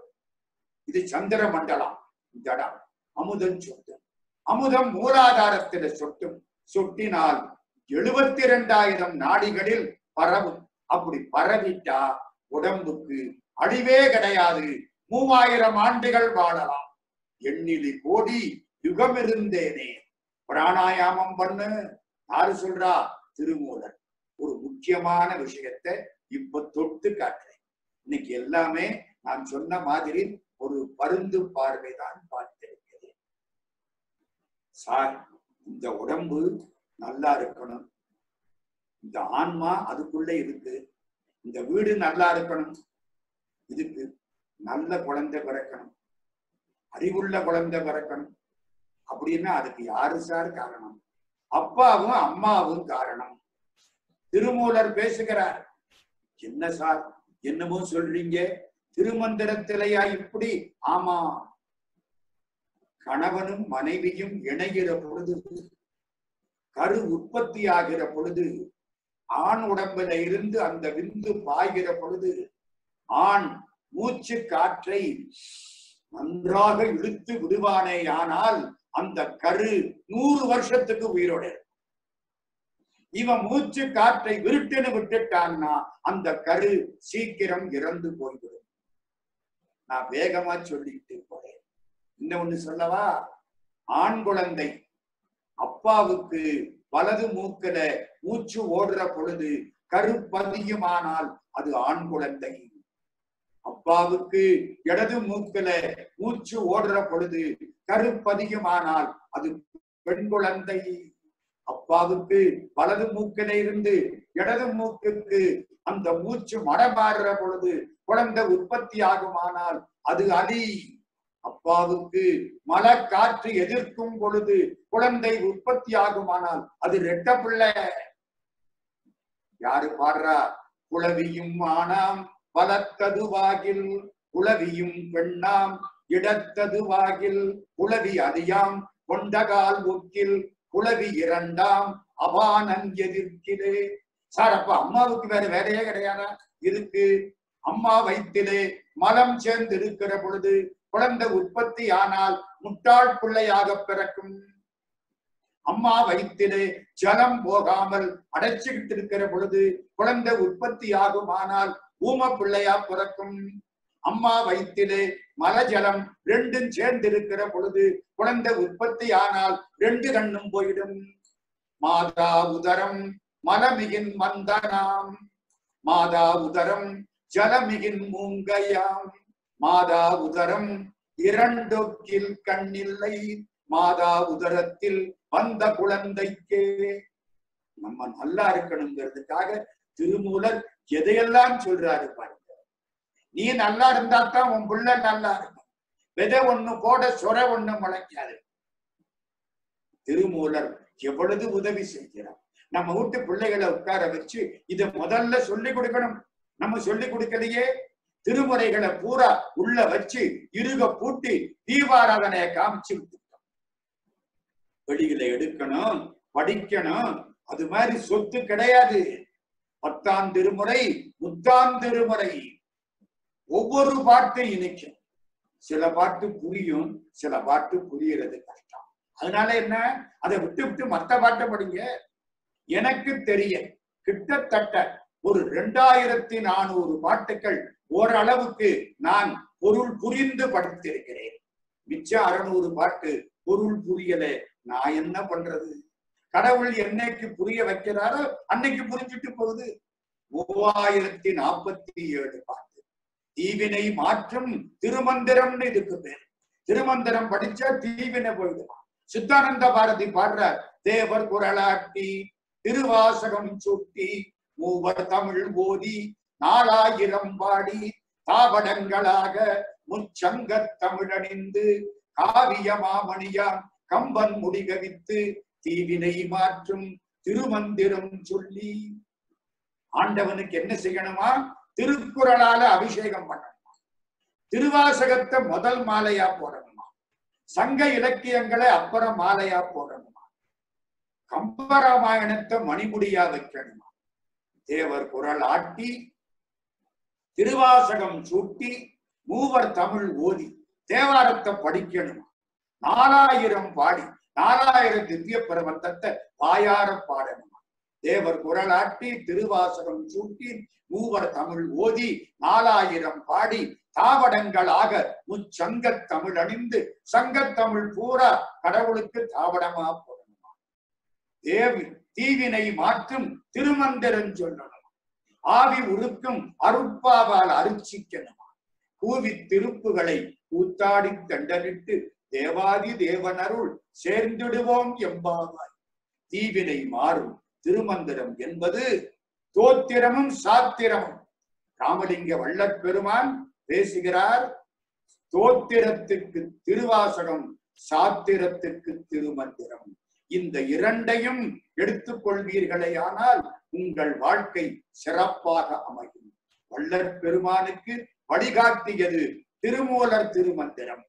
இது சந்திர மண்டலம். இந்த இடம் அமுதம் சொட்டும். அமுதம் மூலாதாரத்தில சொட்டும். சொட்டினால் எழுபத்தி இரண்டாயிரம் நாடிகளில் பரவும். அப்படி பரவிட்டா உடம்புக்கு அழிவே கிடையாது. மூவாயிரம் ஆண்டுகள் வாழலாம். எண்ணிலி கோடி யுகம் இருந்தேனே பிராணாயாமம் பண்ணு. யாரு சொல்றா? திருமூலன் ஒரு முக்கியமான விஷயத்தை இப்ப தொட்டு காட்டுறேன். இன்னைக்கு எல்லாமே நான் சொன்ன மாதிரி ஒரு பருந்து பார்வைதான் பார்த்திருக்கிறேன் சார் இந்த உடம்பு நல்லா இருக்கணும். இந்த ஆன்மா அதுக்குள்ள இருக்கு. இந்த வீடு நல்லா இருக்கணும். இதுக்கு நல்ல குழந்தை பிறக்கணும். அறிவுள்ள குழந்தை பிறக்கணும். அப்படின்னா அதுக்கு யாரு சார் காரணம்? அப்பாவும் அம்மாவும் காரணம். திருமூலர் பேசுகிறார். என்ன சார்? என்னமோ சொல்றீங்க? திருமந்திரத்திலையா இப்படி? ஆமா. கணவனும் மனைவியும் இணைகிற பொழுது கரு உற்பத்தி ஆகிற பொழுது ஆண் உடம்புல இருந்து அந்த விந்து பாய்கிற பொழுது ஆண் மூச்சு காற்றை நன்றாக இழுத்து விடுவானே. ஆனால் அந்த கரு நூறு வருஷத்துக்கு உயிரோட இருக்கும். இவன் மூச்சு காற்றை விருட்டுன்னு விட்டுட்டான்னா அந்த கரு சீக்கிரம் இறந்து போய்விடும். நான் வேகமா சொல்லிட்டு போறேன். இன்னொன்னு சொல்லவா? ஆண் குழந்தை அப்பாவுக்கு வலது மூக்கல மூச்சு ஓடுற பொழுது கரு பதியுமானால் அது ஆண் குழந்தை. அப்பாவுக்கு இடது மூக்கல மூச்சு ஓடுற பொழுது கருப்பதிகமானால் அது பெண் குழந்தை. அப்பாவுக்கு வலது மூக்கில இருந்து இடது மூக்குக்கு அந்த மூச்சு மடமாறுற பொழுது குழந்தை உற்பத்தி ஆகுமானால் அது அலி அப்பாவுக்கு மழை காற்று எதிர்க்கும் பொழுது குழந்தை உற்பத்தி ஆகுமானால் அது ரெட்ட பிள்ளை. யாரு பாடுறா? குளவியும் ஆனாம் பலத்ததுவாகில் குளவியும் பெண்ணாம் இடத்தது வாகில் குளவி அதியாம் கொண்டகால் ஒக்கில் குளவி இரண்டாம் அபானன் எதிர்க்கிலே. சார் அப்ப அம்மாவுக்கு வேற வேலையே கிடையாதா? இருக்கு. அம்மா வயிற்றிலே மலம் சேர்ந்து இருக்கிற பொழுது குழந்தை உற்பத்தி ஆனால் முட்டாள் பிள்ளையாக பிறக்கும். அம்மா வயிற்றிலே ஜலம் போகாமல் அடைச்சுக்கிட்டு இருக்கிற பொழுது குழந்தை உற்பத்தி ஆகுமானால் ஊம பிள்ளையா பிறக்கும். அம்மா வயிற்றிலே மலஜலம் ரெண்டும் சேர்ந்திருக்கிற பொழுது குழந்தை உற்பத்தி ஆனால் ரெண்டு கண்ணும் போயிடும். மாதா உதரம் மலமிகின் மந்தனாம். மாதா உதரம் ஜலமிகின் மூங்கையாம். மாதா உதரம் இரண்டொக்கில் கண்ணில்லை. மாதா உதரத்தில் வந்த குழந்தைக்கே. நம்ம நல்லா இருக்கணுங்கிறதுக்காக திருமூலர் எதையெல்லாம் சொல்றாரு பாருங்க. நீ நல்லா இருந்தா தான் உன் புள்ள நல்லா இருக்கும். விதை ஒண்ணு போட சொர ஒண்ணு முளைக்காது. திருமூலர் எவ்வளவு உதவி செய்கிறார். நம்ம வீட்டு பிள்ளைகளை உட்கார வச்சு இத முதல்ல சொல்லி கொடுக்கணும். நம்ம சொல்லி கொடுக்கலையே? திருமுறைகளை பூரா உள்ள வச்சு இருக பூட்டி தீபாராதனையை காமிச்சு விட்டுட்டோம். வெளியில எடுக்கணும் படிக்கணும் அது மாதிரி சொத்து கிடையாது. பத்தாம் திருமுறை முத்தாம் திருமுறை. ஒவ்வொரு பாட்டு இணைக்கும். சில பாட்டு புரியும் சில பாட்டு புரியறது கஷ்டம். அதனால என்ன? அதை விட்டு விட்டு மத்த பாட்டை படிங்க. எனக்கு தெரிய கிட்டத்தட்ட ஒரு ரெண்டாயிரத்தி நானூறு பாட்டுகள் ஓரளவுக்கு நான் பொருள் புரிந்து படித்திருக்கிறேன். மிச்சம் அறுநூறு பாட்டு பொருள் புரியல. நான் என்ன பண்றது? கடவுள் என்னைக்கு புரிய வைக்கிறாரோ அன்னைக்கு புரிஞ்சுட்டு போகுது. மூவாயிரத்தி நாற்பத்தி ஏழு பாட்டு. தீவினை மாற்றும் திருமந்திரம்னு இதுக்கு பேர். திருமந்திரம் படிச்சா தீவினை போயிடுமா. சித்தானந்த பாரதி பாடுற தேவர் குரலாட்டி திருவாசகம் சுட்டி மூவர் தமிழ் போதி நாலாயிரம் பாடி தாவடங்களாக முச்சங்க தமிழணிந்து காவிய மாமணியாம் கம்பன் முடிகவித்து தீவினை மாற்றும் திருமந்திரம் சொல்லி. ஆண்டவனுக்கு என்ன செய்யணுமா? திருக்குறளால அபிஷேகம் பண்ணணுமா? திருவாசகத்தை முதல் மாலையா போடணுமா? சங்க இலக்கியங்களை அப்புறம் மாலையா போடணுமா? கம்பராமாயணத்தை மணிமுடியா வைக்கணுமா? தேவர் குரல் ஆட்டி திருவாசகம் சூட்டி மூவர் தமிழ் ஓதி தேவாரத்தை படிக்கணுமா? நாலாயிரம் பாடி நாலாயிரம் திவ்ய பிரபந்தத்தை வாயார பாடணுமா? தேவர் குரலாட்டி திருவாசகம் சூட்டி மூவர் தமிழ் ஓதி நாலாயிரம் பாடி தாவடங்களாக முச்சங்க தமிழ் அணிந்து சங்கத்தமிழ் பூரா கடவுளுக்கு தாவடமா போடணுமா? தேவி தீவினை மாற்றும் திருமந்திரம் சொல்லணும்? ஆவி உருக்கும் அருட்பாவால் அருட்சிக்கணுமா? கூவி திருப்புகளை கூத்தாடி தண்டனிட்டு தேவாதி தேவனருள் சேர்ந்திடுவோம் எம்பாவாய். தீவினை மாறும் திருமந்திரம் என்பது தோத்திரமும் சாத்திரமும். ராமலிங்க வள்ளற்பெருமான் பேசுகிறார் தோத்திரத்துக்கு திருவாசகம் சாத்திரத்துக்கு திருமந்திரம். இந்த இரண்டையும் எடுத்துக் கொள்வீர்களேயானால் உங்கள் வாழ்க்கை சிறப்பாக அமையும். வள்ளற் பெருமானுக்கு வழிகாட்டியது திருமூலர் திருமந்திரம்.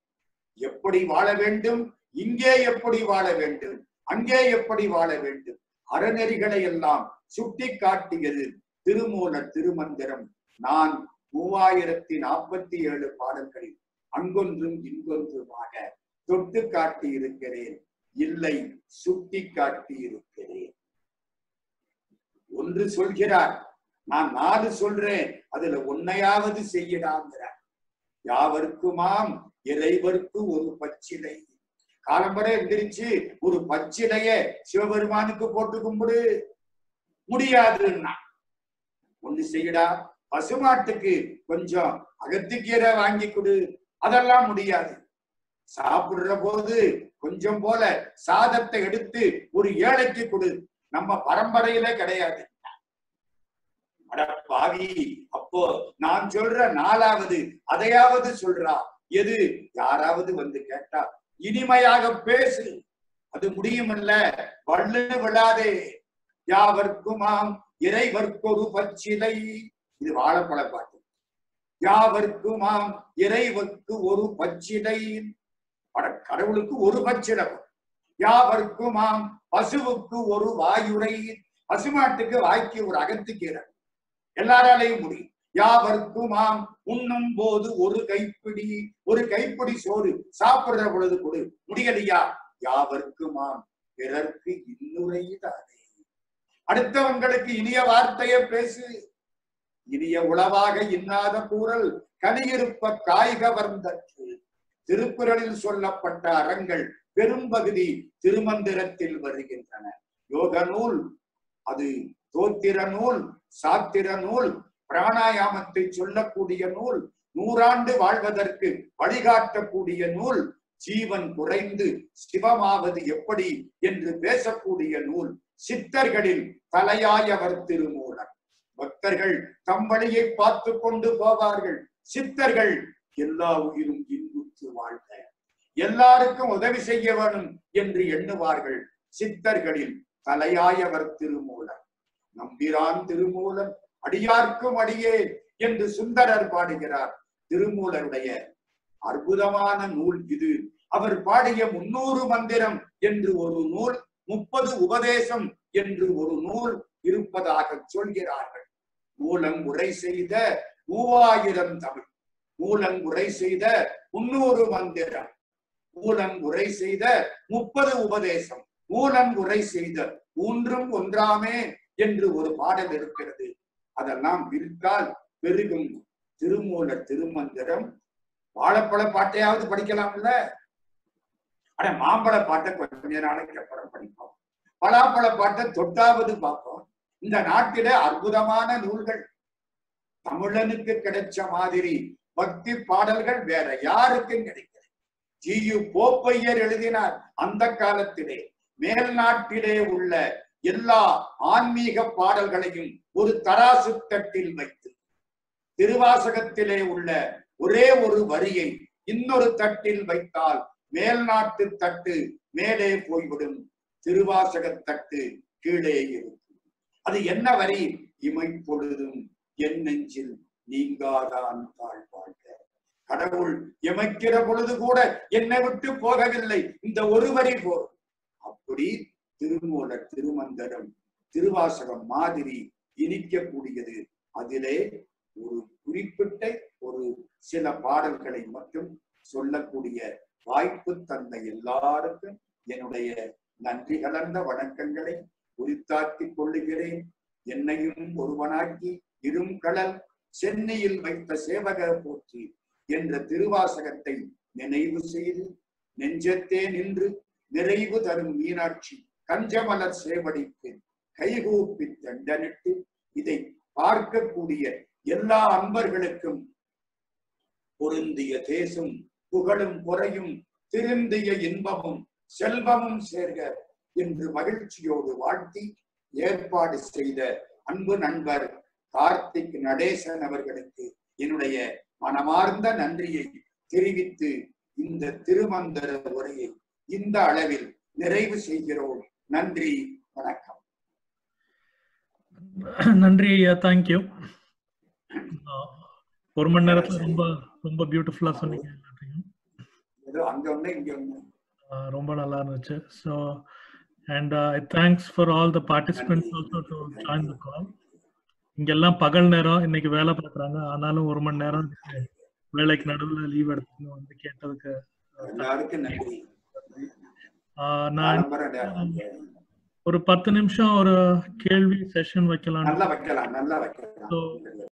எப்படி வாழ வேண்டும்? இங்கே எப்படி வாழ வேண்டும்? அங்கே எப்படி வாழ வேண்டும்? அறநெறிகளை எல்லாம் சுட்டி காட்டியது திருமூல திருமந்திரம். நான் மூவாயிரத்தி நாற்பத்தி ஏழு பாடல்களில் அங்கொன்றும் இங்கொன்றுமாக தொட்டு காட்டி இருக்கிறேன் இல்லை சுட்டி காட்டி இருக்கிறேன் ஒன்று சொல்கிறார். நான் நாலு சொல்றேன். அதுல உன்னையாவது செய்யடாங்கிறார். யாவருக்குமாம் இறைவர்க்கு ஒரு பச்சிலை காலம்பரை எந்திரிச்சு ஒரு பச்சிலைய சிவபெருமானுக்கு போட்டு கும்பிடு. முடியாதுன்னா. ஒண்ணு செய்யடா. பசுமாட்டுக்கு கொஞ்சம் அகத்திக்கீரை வாங்கி கொடு. அதெல்லாம் முடியாது. சாப்பிடுற போது கொஞ்சம் போல சாதத்தை எடுத்து ஒரு ஏழைக்கு கொடு. நம்ம பரம்பரையில கிடையாது. பாவி. அப்போ நான் சொல்ற நாலாவது அதையாவது சொல்றா. எது? யாராவது வந்து கேட்டா இனிமையாக பேசு. அது முடியுமல்ல. வள்ளு விழாதே. யாவர்க்குமாம் இறைவர்க்கொரு பச்சிலை. இது வாழைப்பழ பாட்டு. யாவர்க்குமாம் இறைவர்க்கு ஒரு பச்சிலை. கடவுளுக்கு ஒரு பச்சிடம் யாவர்க்குமாம் பசுவுக்கு ஒரு வாயுரை பசுமாட்டுக்கு வாய்க்கு ஒரு அகத்துக்கீரை. எல்லாராலையும் முடியும். யாவர்க்குமாம் உண்ணும் போது ஒரு கைப்பிடி ஒரு கைப்பிடி சோறு. சாப்பிடுற பொழுது கொடு. முடியலையா? யாவர்க்குமாம் பிறர்க்கு இன்னுரை தானே அடுத்தவங்களுக்கு இனிய வார்த்தையை பேசு. இனிய உளவாக இன்னாத கூறல். கனியிருப்ப காய்க வந்தற்று திருக்குறளில் சொல்லப்பட்ட அறங்கள் பெரும்பகுதி திருமந்திரத்தில் வருகின்றன. யோக நூல் அது தோத்திர நூல் சாத்திர நூல் பிராணாயாமத்தை சொல்லக்கூடிய நூல் நூறாண்டு வாழ்வதற்கு வழிகாட்டக்கூடிய நூல் ஜீவன் குறைந்து சிவமாவது எப்படி என்று பேசக்கூடிய நூல் சித்தர்களில் தலையாயவர் திருமூலர். பக்தர்கள் தம் வழியை பார்த்து கொண்டு போவார்கள். சித்தர்கள் எல்லா உயிரும் இன்புற்று வாழ்க. எல்லாருக்கும் உதவி செய்ய வேணும் என்று எண்ணுவார்கள் சித்தர்களில் தலையாயவர் திருமூலர். நம்பிரான் திருமூலன் அடியார்க்கும் அடியே என்று சுந்தரர் பாடுகிறார். திருமூலருடைய அற்புதமான நூல் இது. அவர் பாடிய முன்னூறு மந்திரம் என்று ஒரு நூல் முப்பது உபதேசம் என்று ஒரு நூல் இருப்பதாக சொல்கிறார்கள். மூலம் உரை செய்த மூவாயிரம் தமிழ். மூலம் உரை செய்த முன்னூறு மந்திரம். மூலம் உரை செய்த முப்பது உபதேசம். மூலம் உரை செய்த மூன்றும் ஒன்றாமே என்று ஒரு பாடல் இருக்கிறது. அதெல்லாம் விற்கால் பெருகும் திருமூல திருமந்திரம். வாழைப்பழ பாட்டையாவது படிக்கலாம்ல? ஆனா மாம்பழ பாட்டை கொஞ்ச நாளைக்கு அப்புறம் படிப்போம். பலாப்பழ பாட்டை தொட்டாவது பார்ப்போம். இந்த நாட்டில அற்புதமான நூல்கள். தமிழனுக்கு கிடைச்ச மாதிரி பக்தி பாடல்கள் வேற யாருக்கும் கிடைக்கிறது ஜியு போப்பையர் எழுதினார் அந்த காலத்திலே. மேல் நாட்டிலே உள்ள எல்லா ஆன்மீக பாடல்களையும் ஒரு தராசு தட்டில் வைத்து திருவாசகத்திலே உள்ள ஒரே ஒரு வரியை இன்னொரு தட்டில் வைத்தால் மேல்நாட்டு தட்டு மேலே போய்விடும் திருவாசக தட்டு கீழே இருக்கும். அது என்ன வரி? இமை பொழுதும் என் நெஞ்சில் நீங்காதான் தாழ்வாழ்க கடவுள் எமைக்கிற பொழுது கூட என்னை விட்டு போகவில்லை. இந்த ஒரு வரி போர் அப்படி திருமூல திருமந்தரம் திருவாசகம் மாதிரி இனிக்கக்கூடியது. அதிலே ஒரு குறிப்பிட்ட ஒரு சில பாடல்களை மட்டும் சொல்லக்கூடிய வாய்ப்பு தந்த எல்லாருக்கும் என்னுடைய நன்றி கலந்த வணக்கங்களை உரித்தாக்கிக் கொள்ளுகிறேன். என்னையும் ஒருவனாக்கி இரும் கடல் சென்னையில் வைத்த சேவக போற்றி என்ற திருவாசகத்தை நினைவு செய்து நெஞ்சத்தே நின்று நிறைவு தரும் மீனாட்சி கஞ்சமலர் சேவடிக்கு கைகூப்பி தண்டனிட்டு இதை பார்க்கக்கூடிய எல்லா அன்பர்களுக்கும் பொருந்திய தேசும் புகழும் குறையும் திருந்திய இன்பமும் செல்வமும் சேர்க என்று மகிழ்ச்சியோடு வாழ்த்தி ஏற்பாடு செய்த அன்பு நண்பர் கார்த்திக் நடேசன் அவர்களுக்கு என்னுடைய மனமார்ந்த நன்றியை தெரிவித்து இந்த திருமந்திர உரையை இந்த அளவில் நிறைவு செய்கிறோம். நன்றி வணக்கம். நன்றி ஐயா தேங்க்யூ ஒரு மணி நேரத்துல ரொம்ப ரொம்ப பியூட்டிஃபுல்லா சொன்னீங்க ரொம்ப நல்லா இருந்துச்சு. So and thanks for all the participants also to join the call இங்கெல்லாம் பகல் நேரம் இன்னைக்கு வேலை பார்க்குறாங்க. ஆனாலும் ஒரு மணி நேரம் வேலைக்கு நடுவில் லீவ் எடுத்துன்னு வந்து கேட்டதுக்கு நான். ஒரு பத்து நிமிஷம் ஒரு கேள்வி செஷன் வைக்கலாம் நல்லா வைக்கலாம் நல்லா வைக்கலாம்